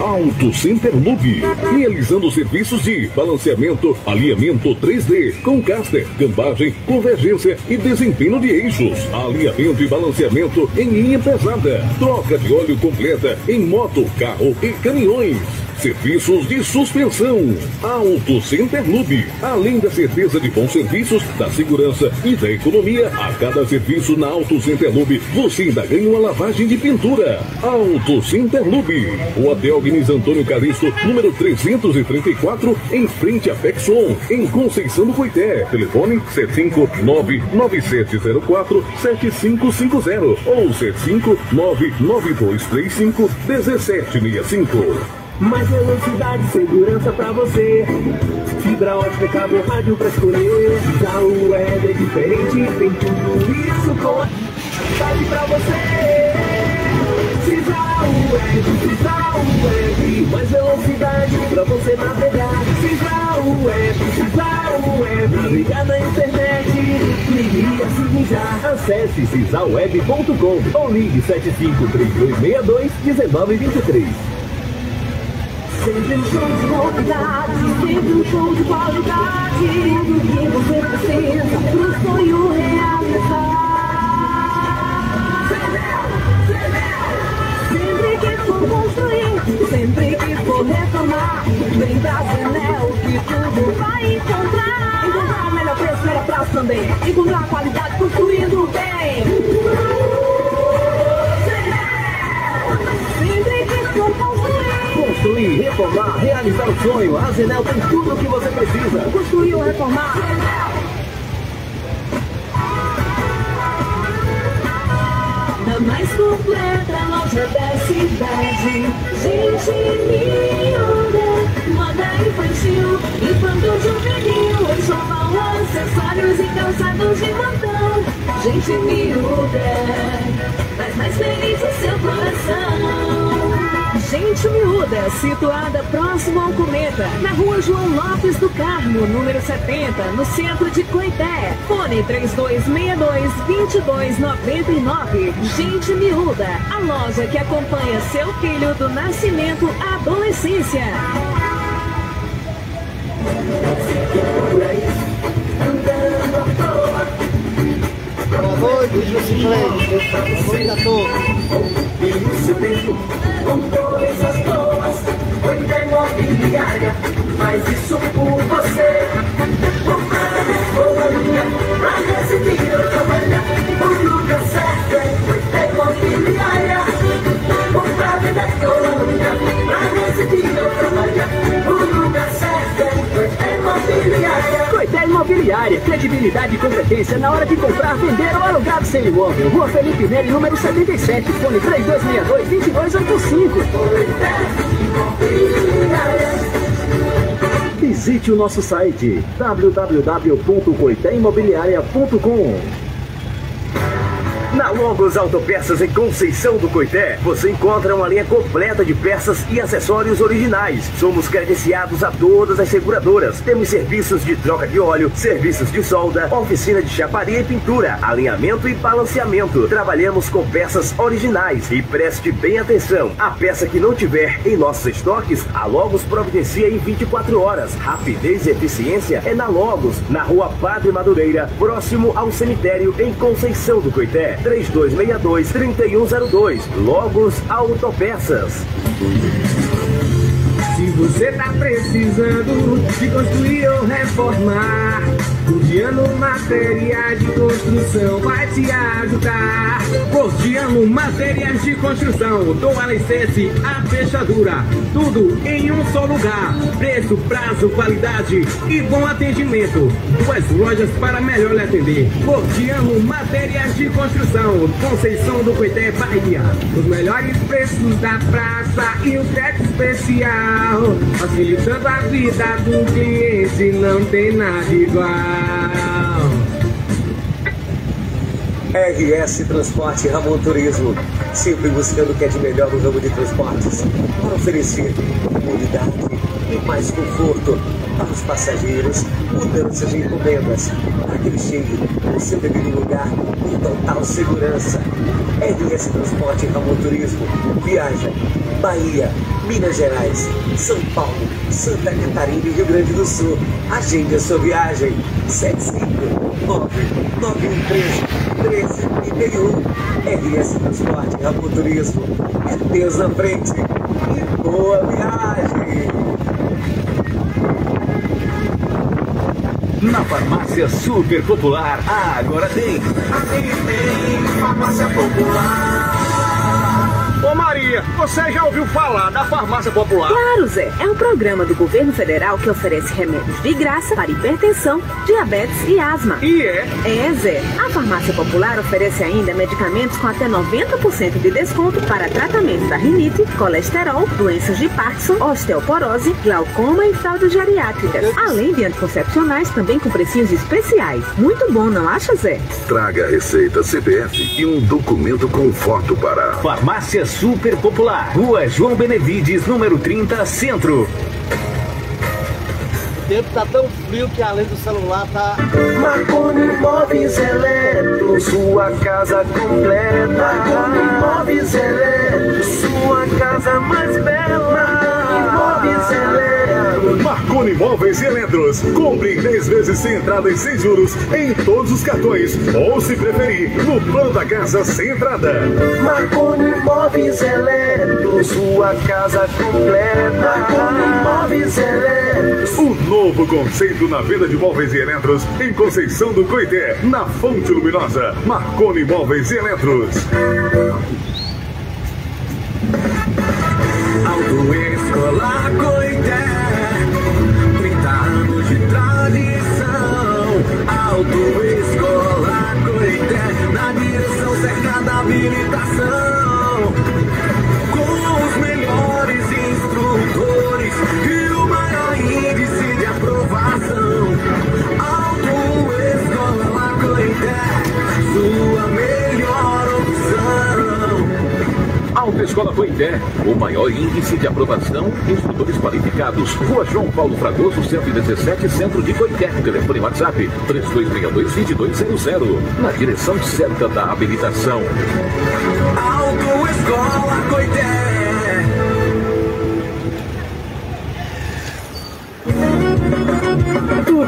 Auto Center Lube, realizando serviços de balanceamento, alinhamento 3D, com caster, cambagem, convergência e desempenho de eixos, alinhamento e balanceamento em linha pesada, troca de óleo completa em moto, carro e caminhões. Serviços de suspensão. Auto Center Lube. Além da certeza de bons serviços, da segurança e da economia, a cada serviço na Auto Center Lube, você ainda ganha uma lavagem de pintura. Auto Center Lube. O Hotel Guinness Antônio Caristo, número 334, em frente a Pexon, em Conceição do Coité. Telefone 75997047550 ou 75992351765. Mais velocidade, segurança pra você. Fibra ótica, cabo, rádio pra escolher. Já o é diferente, tem tudo isso com qualidade pra você. Cisal Web, mais velocidade pra você navegar. Cisal Web, Cisal Web, navegar na internet. Ligue assine já. Acesse cisalweb.com ou ligue 753262 Sempre um show de novidade, sempre um show de qualidade. Tudo que você precisa pro sonho realizar. Sempre que for construir, sempre que for reformar, vem da Zenel que tudo vai encontrar. Encontrar o melhor preço, melhor prazo também. Encontrar qualidade construindo reformar, realizar o sonho. A Zenel tem tudo o que você precisa. Construir ou reformar. A mais completa loja da cidade. Gente miúda, moda infantil, infanto juvenil, enxoval, acessórios e calçados de montão. Gente miúda, faz mais feliz o seu coração. Gente Miúda, situada próximo ao Cometa, na rua João Lopes do Carmo, número 70, no centro de Coité. Fone 3262-2299. Gente Miúda, a loja que acompanha seu filho do nascimento à adolescência. noite, bicicleta. Boa noite a todos. Com todas as boas, foi imobiliária, faz isso por você. Comprada de boa linha, pra receber ou trabalhar, o lugar certo é imobiliária. Comprada de boa linha, pra receber ou trabalhar, o lugar certo é imobiliária. Coité Imobiliária, credibilidade e competência na hora de comprar, vender ou alugar seu imóvel. Rua Felipe Neri, número 77, fone 3262-2285. Visite o nosso site www.coiteimobiliaria.com Logos Autopeças em Conceição do Coité, você encontra uma linha completa de peças e acessórios originais. Somos credenciados a todas as seguradoras. Temos serviços de troca de óleo, serviços de solda, oficina de chaparia e pintura, alinhamento e balanceamento. Trabalhamos com peças originais e preste bem atenção. A peça que não tiver em nossos estoques, a Logos providencia em 24 horas. Rapidez e eficiência é na Logos, na rua Padre Madureira, próximo ao cemitério em Conceição do Coité. 3262-3102. Logos Autopeças. Se você tá precisando de construir ou reformar, Gordiano Materiais de Construção vai te ajudar. Gordiano Materiais de Construção, do alicerce à fechadura, tudo em um só lugar. Preço, prazo, qualidade e bom atendimento. Duas lojas para melhor lhe atender. Gordiano Materiais de Construção, Conceição do Coité, Bahia. Os melhores preços da praça e o teto especial. Facilitando a vida do cliente, não tem nada igual. RS Transporte Ramon Turismo, sempre buscando o que é de melhor no ramo de transportes, para oferecer comodidade e mais conforto para os passageiros, mudanças de encomendas, para que ele chegue no seu devido lugar com total segurança. RS Transporte Ramon Turismo, viaja Bahia, Minas Gerais, São Paulo, Santa Catarina e Rio Grande do Sul. Agende a sua viagem. 759-913-1331. RS Transporte Ramon Turismo. É Deus na frente. E boa viagem! Na farmácia super popular, agora tem. Farmácia Popular. Ô Maria, você já ouviu falar da farmácia popular? Claro, Zé. É um programa do governo federal que oferece remédios de graça para hipertensão, diabetes e asma. E é? É, Zé. A farmácia popular oferece ainda medicamentos com até 90% de desconto para tratamento da rinite, colesterol, doenças de Parkinson, osteoporose, glaucoma e fraldas geriátricas. Além de anticoncepcionais, também com precinhos especiais. Muito bom, não acha, Zé? Traga a receita CPF e um documento com foto para Farmácia Super Popular, Rua João Benevides, número 30, Centro. O tempo tá tão frio que além do celular tá. Marconi Móveis Eletro, sua casa completa. Marconi Móveis Eletro, sua casa mais bela. Móveis Eletro. Marconi Móveis e Eletros. Compre em 10 vezes sem entrada e sem juros em todos os cartões. Ou, se preferir, no plano da casa sem entrada. Marconi Móveis Eletro, sua casa completa. Marconi Móveis Eletro. O novo conceito na venda de móveis e eletros em Conceição do Coité, na Fonte Luminosa. Marconi Móveis e Eletros. Autoescola Coité, Autoescola Coité, na direção certa da habilitação. Autoescola Coité, o maior índice de aprovação, instrutores qualificados. Rua João Paulo Fragoso, 117, Centro de Coité. Telefone WhatsApp 3262-2200. Na direção certa da habilitação. Autoescola Coité.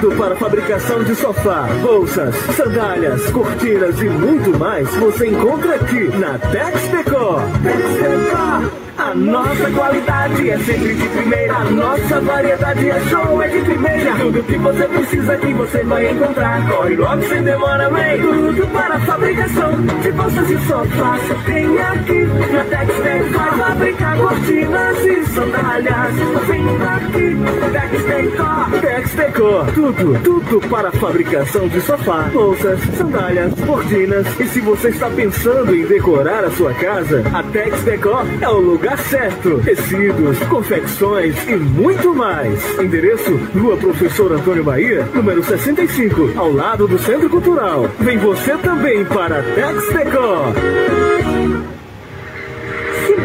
Tudo para fabricação de sofá, bolsas, sandálias, cortinas e muito mais você encontra aqui na Tex Decor. Tex Decor. A nossa qualidade é sempre de primeira. A nossa variedade é show, é de primeira. Tudo que você precisa aqui você vai encontrar. Corre logo sem demora, vem. Tudo para fabricação de bolsas e sofás. Tem aqui na Textec vai fabricar cortinas e sandálias. Vem aqui, Textecor. Textecor, tudo, tudo para fabricação de sofá, bolsas, sandálias, cortinas. E se você está pensando em decorar a sua casa, a Textecor é o lugar certo. Tecidos, confecções e muito mais. Endereço: Rua Professor Antônio Bahia, número 65, ao lado do Centro Cultural. Vem você também para Tex Decor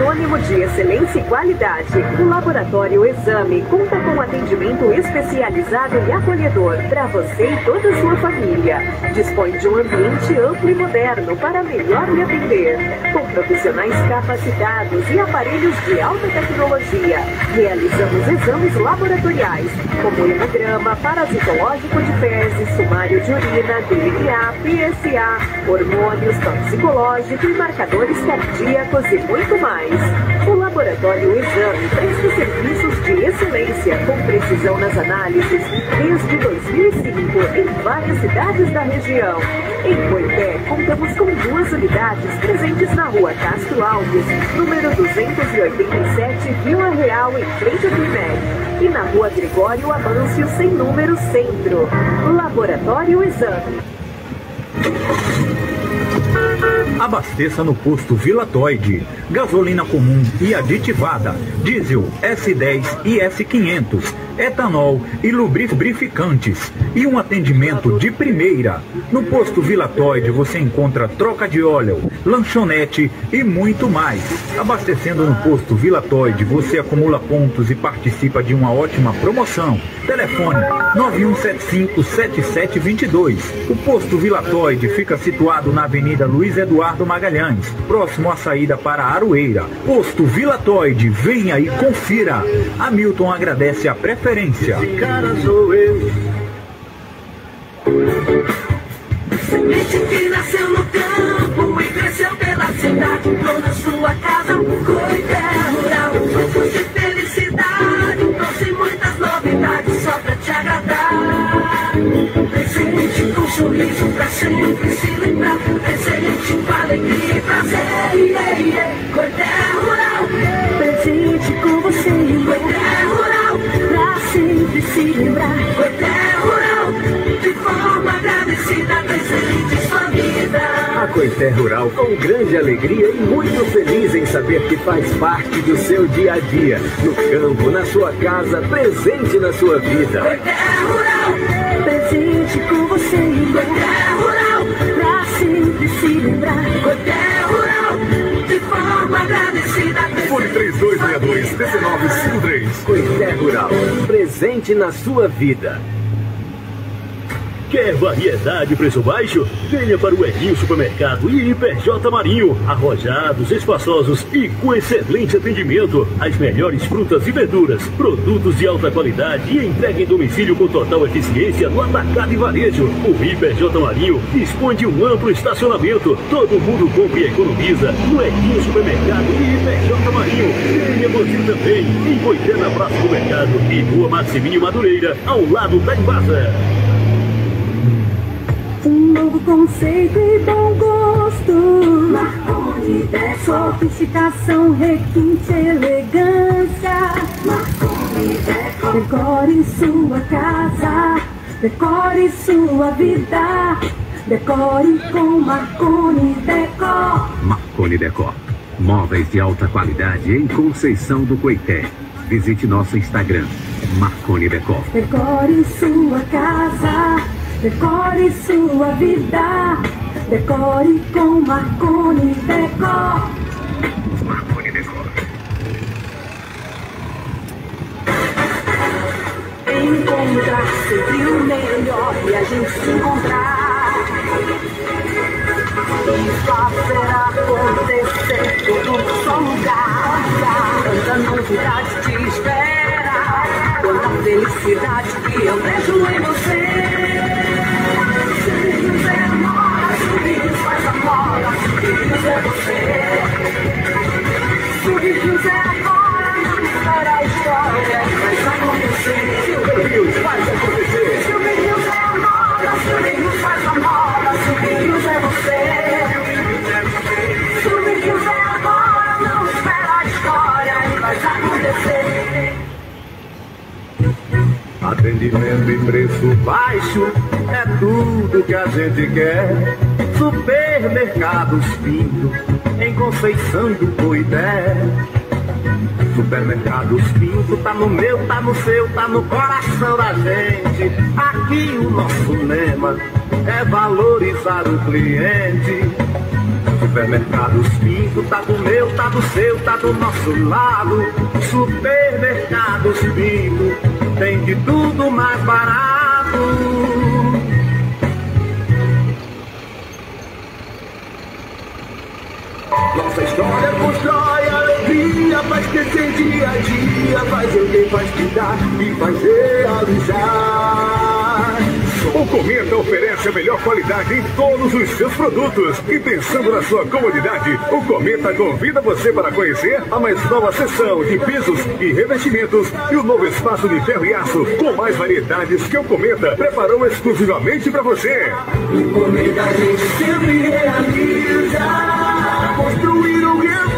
sinônimo de excelência e qualidade. O Laboratório Exame conta com atendimento especializado e acolhedor para você e toda a sua família. Dispõe de um ambiente amplo e moderno para melhor lhe atender. Com profissionais capacitados e aparelhos de alta tecnologia. Realizamos exames laboratoriais, como hemograma, parasitológico de fezes, sumário de urina, DNA, PSA, hormônios, toxicológico e marcadores cardíacos e muito mais. O Laboratório Exame presta serviços de excelência com precisão nas análises desde 2005 em várias cidades da região. Em Coité, contamos com duas unidades presentes na rua Castro Alves, número 287, Vila Real, em frente ao Climed, e na rua Gregório Amâncio, sem número Centro. Laboratório Exame. Abasteça no posto Vilatoide. Gasolina comum e aditivada, diesel S10 e S500, etanol e lubrificantes. E um atendimento de primeira. No posto Vilatoide você encontra troca de óleo, lanchonete e muito mais. Abastecendo no posto Vilatoide você acumula pontos e participa de uma ótima promoção. Telefone 91757722. O posto Vilatoide fica situado na Avenida Luiz Eduardo Magalhães, próximo à saída para Aroeira. Posto Vilatoide, venha e confira. Hamilton agradece a preferência. Cara sou eu. Semente que nasceu no campo e cresceu pela cidade, na sua casa, rural, frutos de felicidade, trouxe muitas novidades Presente com sorriso pra sempre se lembrar, presente com alegria e prazer, yeah, yeah. coité rural. Presente com você, coité rural, pra sempre se lembrar, coité rural, de forma agradecida, presente sua vida. A Coité Rural, com grande alegria e muito feliz em saber que faz parte do seu dia a dia, no campo, na sua casa, presente na sua vida. Rural, presente com você, Coité Rural, pra sempre se lembrar, Coité Rural, de forma agradecida, Fone 3262-1953. Coité Rural, presente na sua vida. Quer variedade e preço baixo? Venha para o Erguinho Supermercado e Hiperj Marinho. Arrojados, espaçosos e com excelente atendimento. As melhores frutas e verduras, produtos de alta qualidade e entrega em domicílio com total eficiência no atacado e varejo. O Hiperj Marinho dispõe de um amplo estacionamento. Todo mundo compra e economiza no Erguinho Supermercado e Hiperj Marinho. Venha você também em Coité na Praça do Mercado e Rua Maximínio Madureira, ao lado da Embasa. Novo conceito e bom gosto. Marconi Sofisticação, requinte, elegância. Marconi Decore sua casa, decore sua vida. Decore com Marconi Decor. Marconi Decor. Móveis de alta qualidade em Conceição do Coité. Visite nosso Instagram, Marconi Decor. Decore sua casa, decore sua vida. Decore com Marconi Decor. Marconi Decor. Encontrar sempre o melhor e a gente se encontrar. E fazer acontecer tudo só lugar. Tanta novidade te espera. Quanta felicidade que eu vejo em você. Thank you. Atendimento e preço baixo é tudo que a gente quer. Supermercados Pinto, em Conceição do Coité. Supermercados Pinto tá no meu, tá no seu, tá no coração da gente. Aqui o nosso lema é valorizar o cliente. Supermercados Pinto tá do meu, tá do seu, tá do nosso lado. Supermercados Pinto tem de tudo mais barato. Nossa história constrói alegria, faz crescer dia a dia, faz alguém faz cuidar e faz realizar. O Cometa oferece a melhor qualidade em todos os seus produtos. E pensando na sua comodidade, o Cometa convida você para conhecer a mais nova seção de pisos e revestimentos e o novo espaço de ferro e aço com mais variedades que o Cometa preparou exclusivamente para você. O Cometa a gente sempre realiza, construir ou reformar. O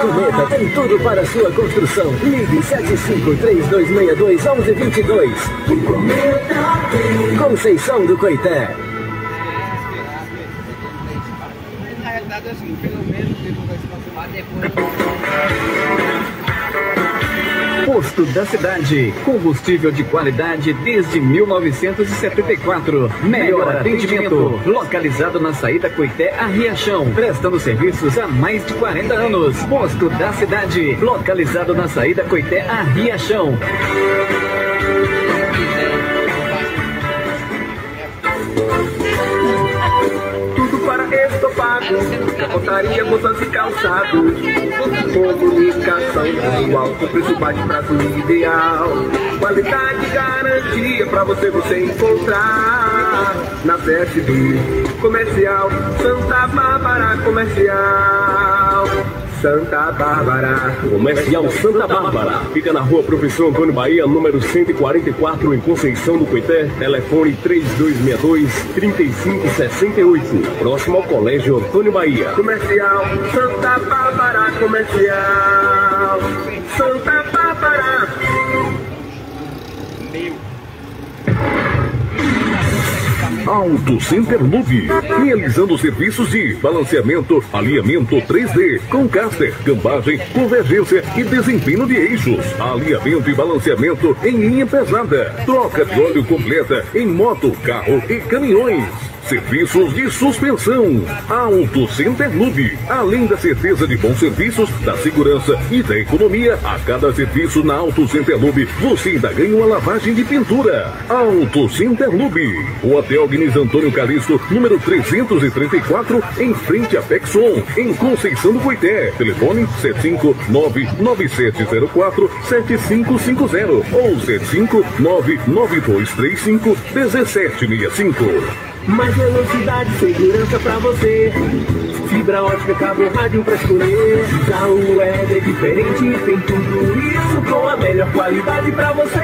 Cometa tem tudo para sua construção. Ligue 7532621122. O Cometa tem. Conceição do Coité. Na realidade assim, pelo menos depois Posto da cidade. Combustível de qualidade desde 1974. Melhor atendimento. Localizado na saída Coité a Riachão. Prestando serviços há mais de 40 anos. Posto da cidade. Localizado na saída Coité a Riachão. Capotaria, bolsas e calçados. Comunicação visual com preço baixo, prazo ideal. Qualidade e garantia pra você você encontrar na CSB Comercial Santa Bárbara Comercial. Santa Bárbara. Comercial Santa Bárbara. Fica na rua Professor Antônio Bahia, número 144, em Conceição do Coité. Telefone 3262-3568. Próximo ao Colégio Antônio Bahia. Comercial Santa Bárbara Comercial. Santa Bárbara. Auto Center Lube, realizando serviços de balanceamento, alinhamento 3D, com caster, cambagem, convergência e desempenho de eixos, alinhamento e balanceamento em linha pesada, troca de óleo completa em moto, carro e caminhões. Serviços de suspensão. Auto Center Lube. Além da certeza de bons serviços, da segurança e da economia, a cada serviço na Auto Center Lube, você ainda ganha uma lavagem de pintura. Auto Center Lube. O Hotel Guinness Antônio Calixto, número 334, em frente a Pexon, em Conceição do Coité. Telefone 75997047550 ou 75992351765. Mais velocidade, segurança pra você. Fibra ótica, cabo, rádio pra escolher. Web é diferente, tem tudo isso com a melhor qualidade pra você.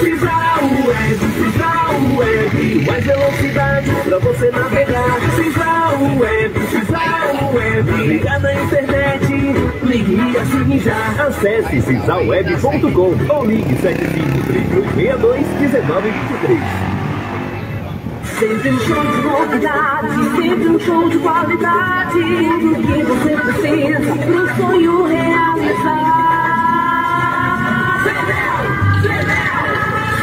Cisal Web, Cisal Web, mais velocidade pra você navegar. Cisal Web, Cisal Web, liga na internet, ligue e assine já. Acesse cisalweb.com ou ligue 7538621923. Sempre um show de novidade, sempre um show de qualidade. Tudo que você precisa pro sonho realizar.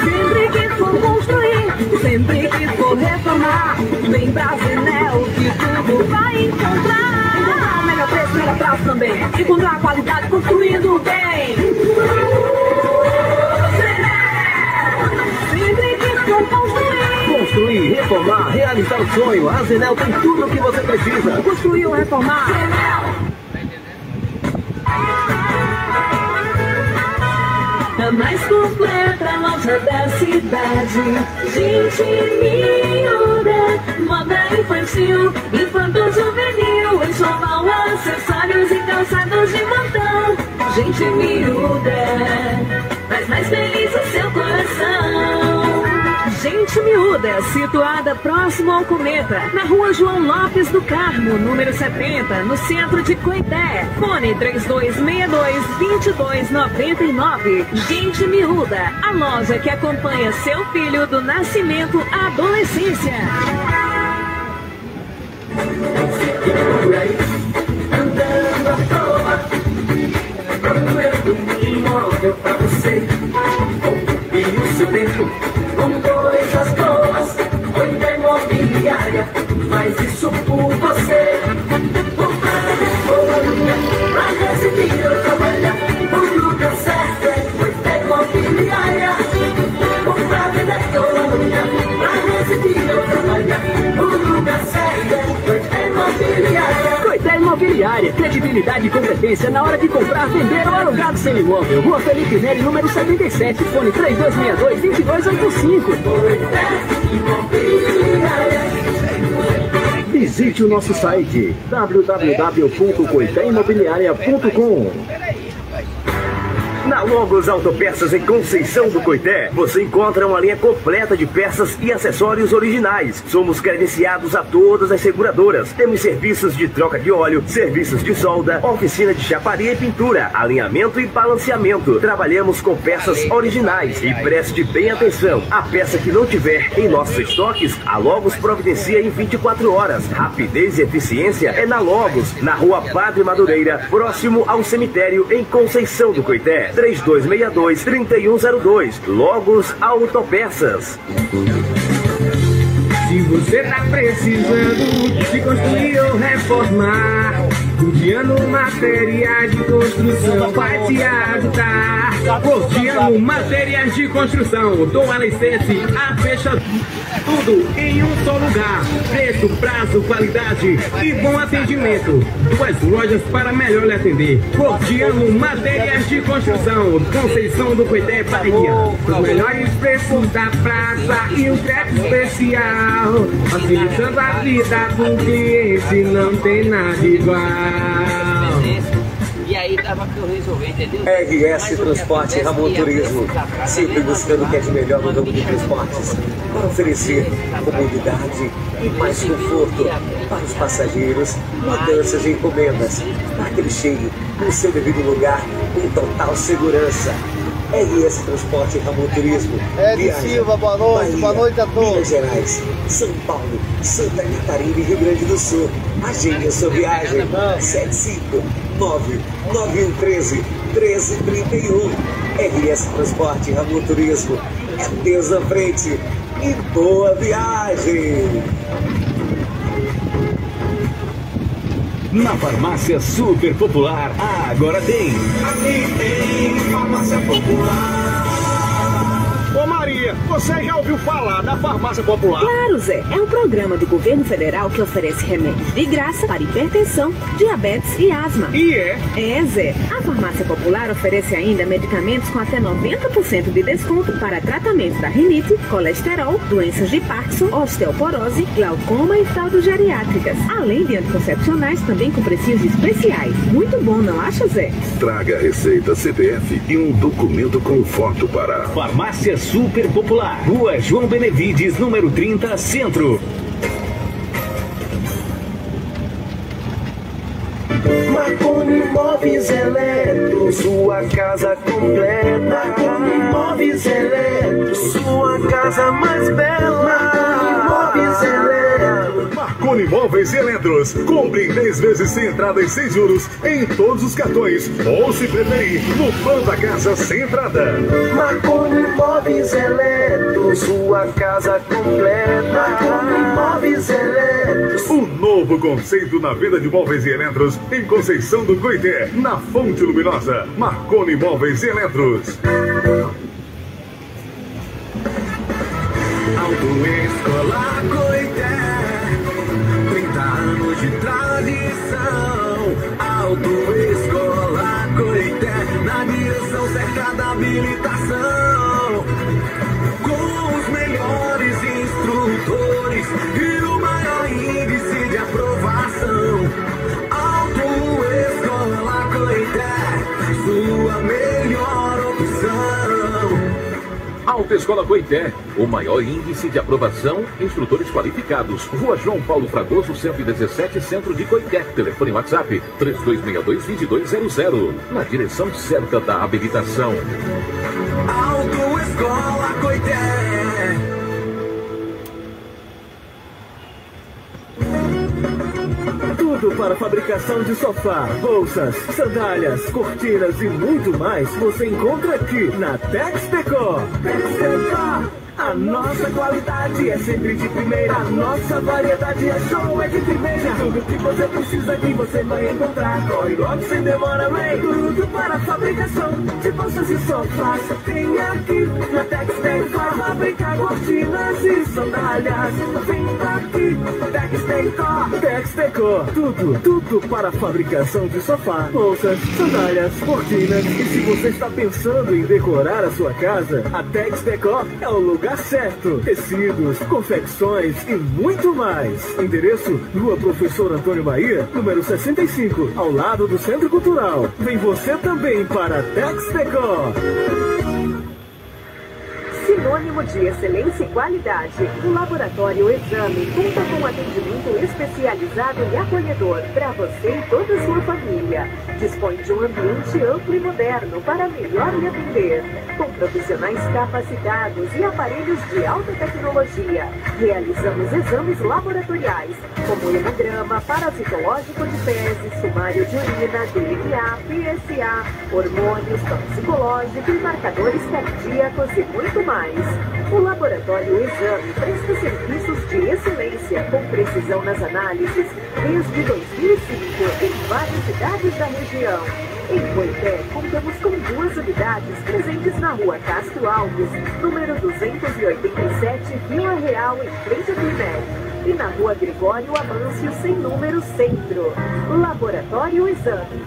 Sempre que for construir, sempre que for reformar, vem pra Zenel que tudo vai encontrar. Encontrar o melhor preço, melhor prazo também. Encontrar a qualidade construindo bem. Reformar, realizar o sonho. A Zenel tem tudo o que você precisa. Construir ou reformar. A mais completa loja da cidade. Gente miúda, moda infantil, infanto juvenil, enxoval, acessórios e calçados de montão. Gente miúda, faz mais feliz o seu coração. Gente Miúda, situada próximo ao Cometa, na rua João Lopes do Carmo, número 70, no centro de Coité. Fone 3262-2299. Gente Miúda, a loja que acompanha seu filho do nascimento à adolescência. Pra você. O seu tempo com credibilidade e competência na hora de comprar, vender ou alugar seu imóvel. Rua Felipe Neri, número 77, fone 3262-2285. Visite o nosso site www.coiteimobiliaria.com Na Logos Autopeças em Conceição do Coité, você encontra uma linha completa de peças e acessórios originais. Somos credenciados a todas as seguradoras. Temos serviços de troca de óleo, serviços de solda, oficina de chaparia e pintura, alinhamento e balanceamento. Trabalhamos com peças originais e preste bem atenção. A peça que não tiver em nossos estoques, a Logos providencia em 24 horas. Rapidez e eficiência é na Logos, na rua Padre Madureira, próximo ao cemitério em Conceição do Coité. 3262-3102. Logos Autopeças. Se você tá precisando de construir ou reformar, Cordiano Materiais de Construção vai te ajudar. Cordiano Materiais de Construção, do alicerce a fecha tudo em um só lugar. Preço, prazo, qualidade e bom atendimento. Duas lojas para melhor lhe atender. Cordiano Materiais de Construção, Conceição do Coité, Bahia. Os melhores preços da praça e um crédito especial. Facilitando a vida do cliente, não tem nada igual. Aí dava pra eu resolver, entendeu? RS Transporte Ramon Turismo, sempre buscando o que é de melhor no ramo de transportes, para oferecer comodidade e mais conforto para os passageiros, mudanças e encomendas, aquele cheio no seu devido lugar, com total segurança. RS Transporte Ramon Turismo. Ed Viaja, Silva, boa noite, Bahia, boa noite a todos. Minas Gerais, São Paulo, Santa Catarina e Rio Grande do Sul. Agende a sua viagem. 759-9113-1331. RS Transporte Ramon Turismo. É Deus na frente e boa viagem! Na farmácia super popular, agora tem. Aqui tem farmácia popular. Ô Maria, você já ouviu falar da farmácia popular? Claro, Zé. É um programa do governo federal que oferece remédios de graça para hipertensão, diabetes e asma. E é? É, Zé. A farmácia popular oferece ainda medicamentos com até 90% de desconto para tratamento da rinite, colesterol, doenças de Parkinson, osteoporose, glaucoma e fraldas geriátricas. Além de anticoncepcionais, também com preços especiais. Muito bom, não acha, Zé? Traga a receita CPF e um documento com foto para. Farmácia Super Popular, Rua João Benevides, número 30, Centro. Marconi Imóveis Eletro, sua casa completa. Marconi Imóveis Eletro, sua casa mais bela. Marconi Imóveis Eletro. Marconi Imóveis e Eletros. Compre em 10 vezes sem entrada e sem juros em todos os cartões. Ou se preferir, no plano da casa sem entrada. Marconi Imóveis Eletro, sua casa completa. Marconi Imóveis Eletro. Um novo conceito na venda de móveis e eletros em Conceição do Coité, na Fonte Luminosa. Marconi Imóveis e Eletros. Autoescola Coité, 30 anos de tradição. Autoescola Coité, na direção certa da habilitação. Com os melhores instrutores e o maior índice de aprovação. Autoescola Coité, sua melhor opção. Autoescola Coité, o maior índice de aprovação, instrutores qualificados. Rua João Paulo Fragoso, 117, Centro de Coité. Telefone WhatsApp 3262-2200. Na direção certa da habilitação. Autoescola Coité. Para fabricação de sofá, bolsas, sandálias, cortinas e muito mais você encontra aqui na Tex Decor. Tex Decor. A nossa qualidade é sempre de primeira. A nossa variedade é show, é de primeira. Tudo que você precisa aqui você vai encontrar. Corre logo sem demora, vem. Tudo para fabricação de bolsas e sofás. Tem aqui na Textec para fabricar cortinas e sandálias. Vem aqui, Textecor. Textecor, tudo, tudo para fabricação de sofá, bolsas, sandálias, cortinas. E se você está pensando em decorar a sua casa, a Textecor é o lugar lugar certo. Tecidos, confecções e muito mais. Endereço: Rua Professor Antônio Bahia, número 65, ao lado do Centro Cultural. Vem você também para Tex Decor. Sinônimo de excelência e qualidade. O Laboratório Exame conta com atendimento especializado e acolhedor para você e toda a sua família. Dispõe de um ambiente amplo e moderno para melhor lhe atender. Com profissionais capacitados e aparelhos de alta tecnologia. Realizamos exames laboratoriais, como hemograma, parasitológico de fezes, sumário de urina, DNA, PSA, hormônios, toxicológico e marcadores cardíacos e muito mais. O Laboratório Exame presta serviços de excelência com precisão nas análises desde 2005 em várias cidades da região. Em Coité, contamos com duas unidades presentes na rua Castro Alves, número 287, Vila Real, em frente ao Primério. E na rua Gregório Amâncio, sem número, centro. Laboratório Exame.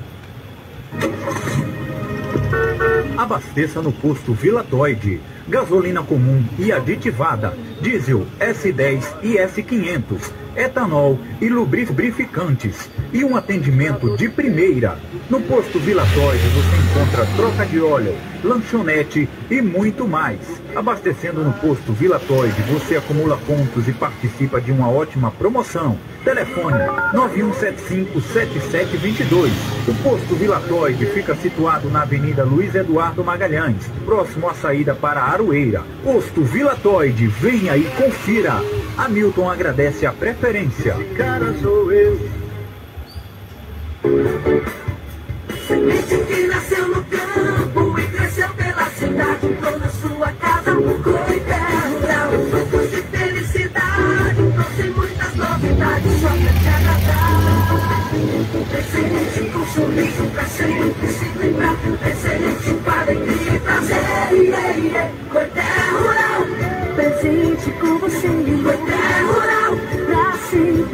Abasteça no posto Vila Toide. Gasolina comum e aditivada, diesel S10 e S500, etanol e lubrificantes. E um atendimento de primeira. No posto Vila Toide você encontra troca de óleo, lanchonete e muito mais. Abastecendo no posto Vila Toide você acumula pontos e participa de uma ótima promoção. Telefone 91757722. O posto Vila Toide fica situado na Avenida Luiz Eduardo Magalhães, próximo à saída para Aroeira. Posto Vila Toide, venha e confira. Hamilton agradece a preferência. Cara, sou eu. Semente que nasceu no campo e cresceu pela cidade, toda sua casa, coité rural, frutos de felicidade, trouxe muitas novidades, só pra te agradar. Presente com sorriso pra sempre se lembrar, presente com alegria e prazer,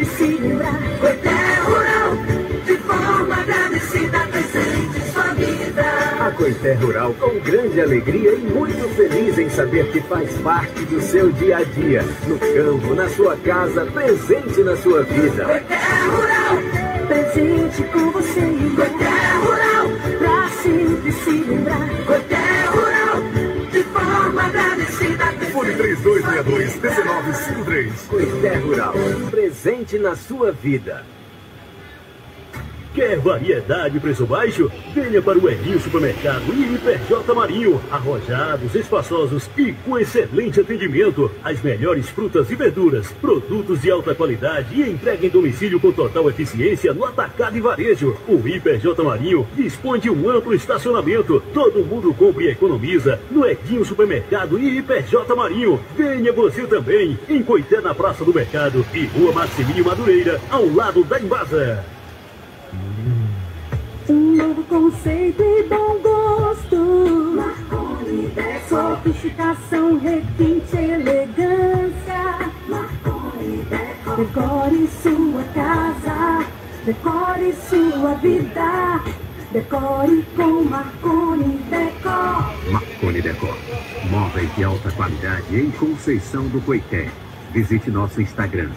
sempre se coité rural, de forma agradecida, presente sua vida. A Coité Rural com grande alegria e muito feliz em saber que faz parte do seu dia a dia. No campo, na sua casa, presente na sua vida. Presente com 3262-1953. Coité Rural, presente na sua vida. Quer variedade e preço baixo? Venha para o Erguinho Supermercado e Hiperj Marinho. Arrojados, espaçosos e com excelente atendimento. As melhores frutas e verduras, produtos de alta qualidade e entrega em domicílio com total eficiência no atacado e varejo. O Hiperj Marinho dispõe de um amplo estacionamento. Todo mundo compra e economiza no Erguinho Supermercado e Hiperj Marinho. Venha você também em Coité na Praça do Mercado e Rua Maximiliano Madureira, ao lado da Embasa. Um novo conceito e bom gosto. Marconi Sofisticação, requinte, elegância. Marconi Decore sua casa, decore sua vida. Decore com Marconi Decor. Marconi Decor. Móveis de alta qualidade em Conceição do Coité. Visite nosso Instagram,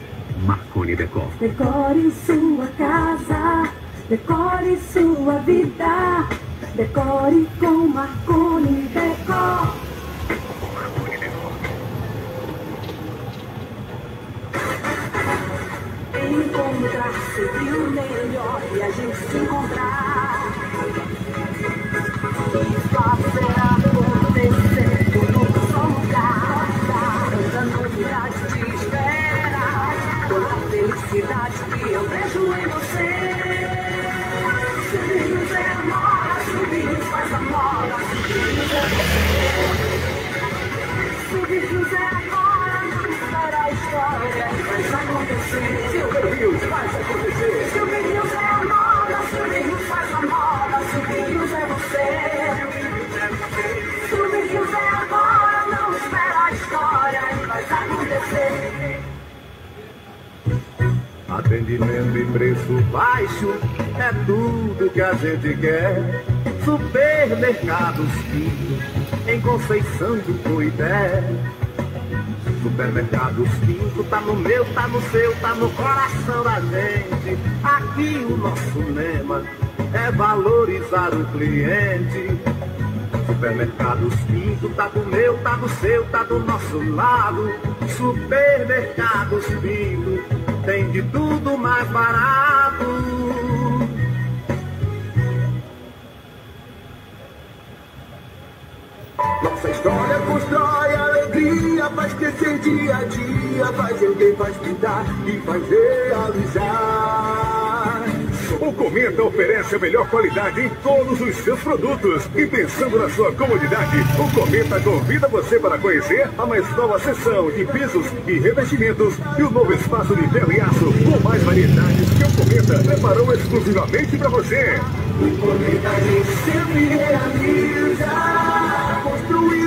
Marconi Decor. Decore sua casa, Decore sua vida, decore com Marconi Decor. Encontrar seria o melhor e a gente se encontrar. Isso será Atendimento e preço baixo é tudo que a gente quer. Supermercados Pinto, em Conceição do Coité. Supermercados Pinto, tá no meu, tá no seu, tá no coração da gente. Aqui o nosso lema é valorizar o cliente. Supermercados Pinto, tá do meu, tá do seu, tá do nosso lado. Supermercados Pinto, tem de tudo mais barato. Nossa história constrói alegria, faz crescer dia a dia, faz erguer, faz pintar e faz realizar. O Cometa oferece a melhor qualidade em todos os seus produtos. E pensando na sua comodidade, o Cometa convida você para conhecer a mais nova seção de pisos e revestimentos e o novo espaço de ferro e aço com mais variedades que o Cometa preparou exclusivamente para você. O Cometa sempre realiza, construir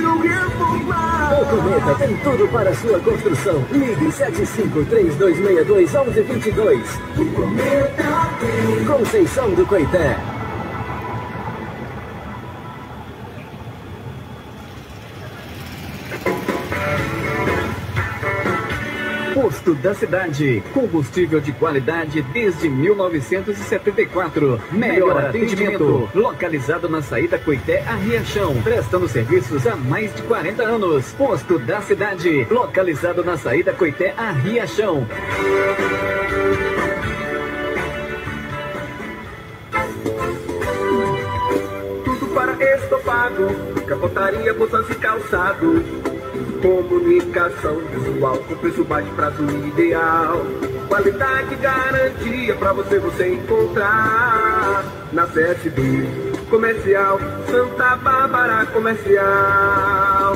ou reformar. O Cometa tem tudo para sua construção. Ligue 7532621122. O Cometa tem. Conceição do Coité. Posto da cidade. Combustível de qualidade desde 1974. Melhor atendimento. Localizado na saída Coité a Riachão. Prestando serviços há mais de 40 anos. Posto da cidade. Localizado na saída Coité a Riachão. Tudo para estofado, capotaria, bolsas e calçados. Comunicação visual com preço baixo, prazo ideal. Qualidade garantia pra você você encontrar na CSB Comercial Santa Bárbara Comercial.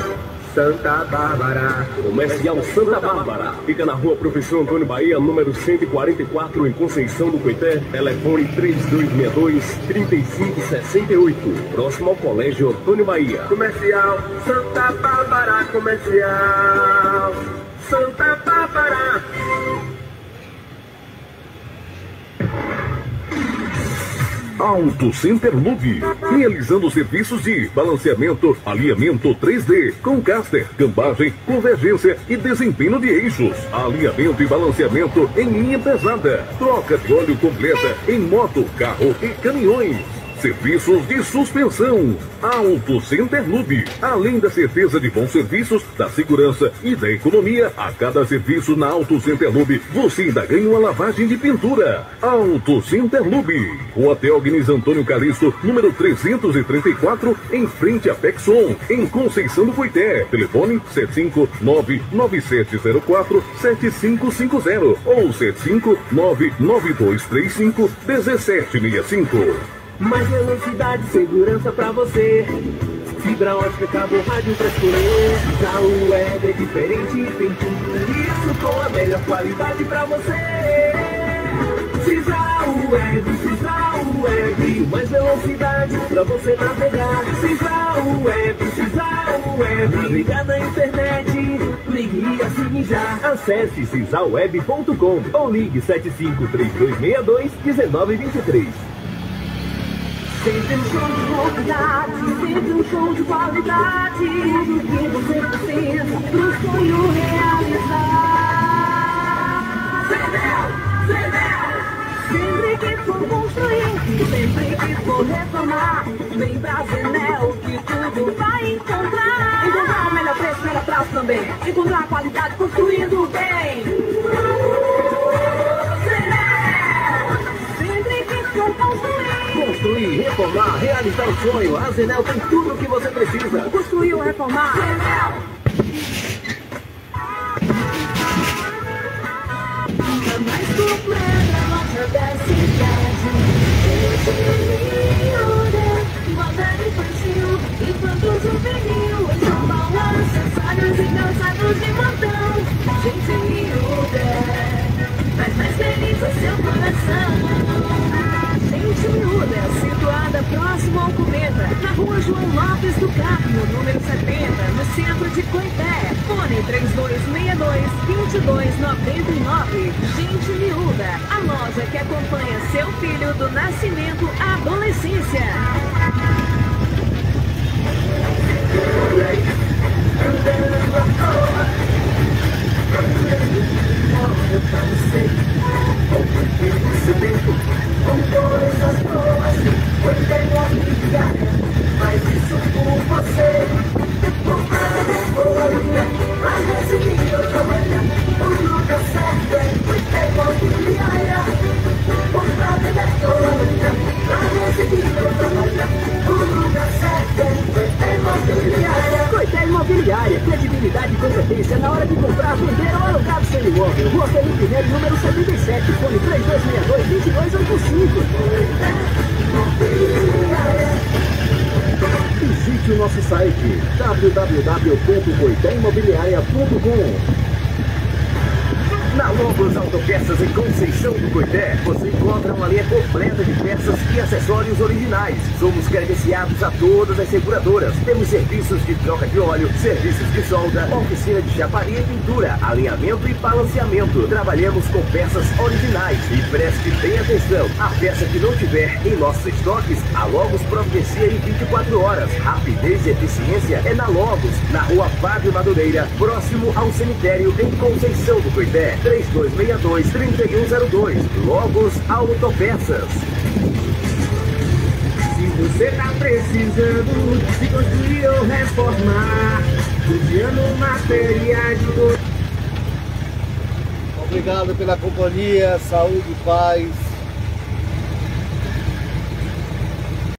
Santa Bárbara. Comercial Santa Bárbara. Fica na rua Professor Antônio Bahia, número 144, em Conceição do Coité. Telefone 3262-3568. Próximo ao Colégio Antônio Bahia. Comercial Santa Bárbara Comercial. Santa Bárbara. Auto Center Lube, realizando serviços de balanceamento, alinhamento 3D, com caster, cambagem, convergência e desempenho de eixos, alinhamento e balanceamento em linha pesada, troca de óleo completa em moto, carro e caminhões. Serviços de suspensão. Auto Center Lube. Além da certeza de bons serviços, da segurança e da economia, a cada serviço na Auto Center Lube, você ainda ganha uma lavagem de pintura. Auto Center Lube. O Hotel Agnes Antônio Calixto, número 334, em frente a Pexon, em Conceição do Coité. Telefone 75997047550 ou 75992351765. Mais velocidade segurança pra você. Fibra ótica, cabo, rádio pra escolher. Já o web é diferente, tem tudo isso com a melhor qualidade pra você. Cisal Web, Cisal Web, mais velocidade pra você navegar. Cisal Web, Cisal Web, liga na internet, ligue e assine já. Acesse cisalweb.com ou ligue 753262-1923. Sempre um show de qualidade, sempre um show de qualidade. Tudo que você precisa pro sonho realizar. Sempre que for construir, sempre que for reformar, vem pra Zenel que tudo vai encontrar. Encontrar o melhor preço, melhor prazo também. Encontrar a qualidade construindo bem. Zenel. Construir, reformar, realizar o sonho. A Zenel tem tudo o que você precisa. Construir ou reformar. A solda, oficina de chaparia e pintura, alinhamento e balanceamento. Trabalhamos com peças originais e preste bem atenção. A peça que não tiver em nossos estoques, a Logos providencia em 24 horas. Rapidez e eficiência é na Logos, na rua Fábio Madureira, próximo ao cemitério em Conceição do Coité. 3262-3102. Logos Autopeças. Se você tá precisando de construir ou reformar, Luciano Materiais de Obrigado pela companhia, saúde paz.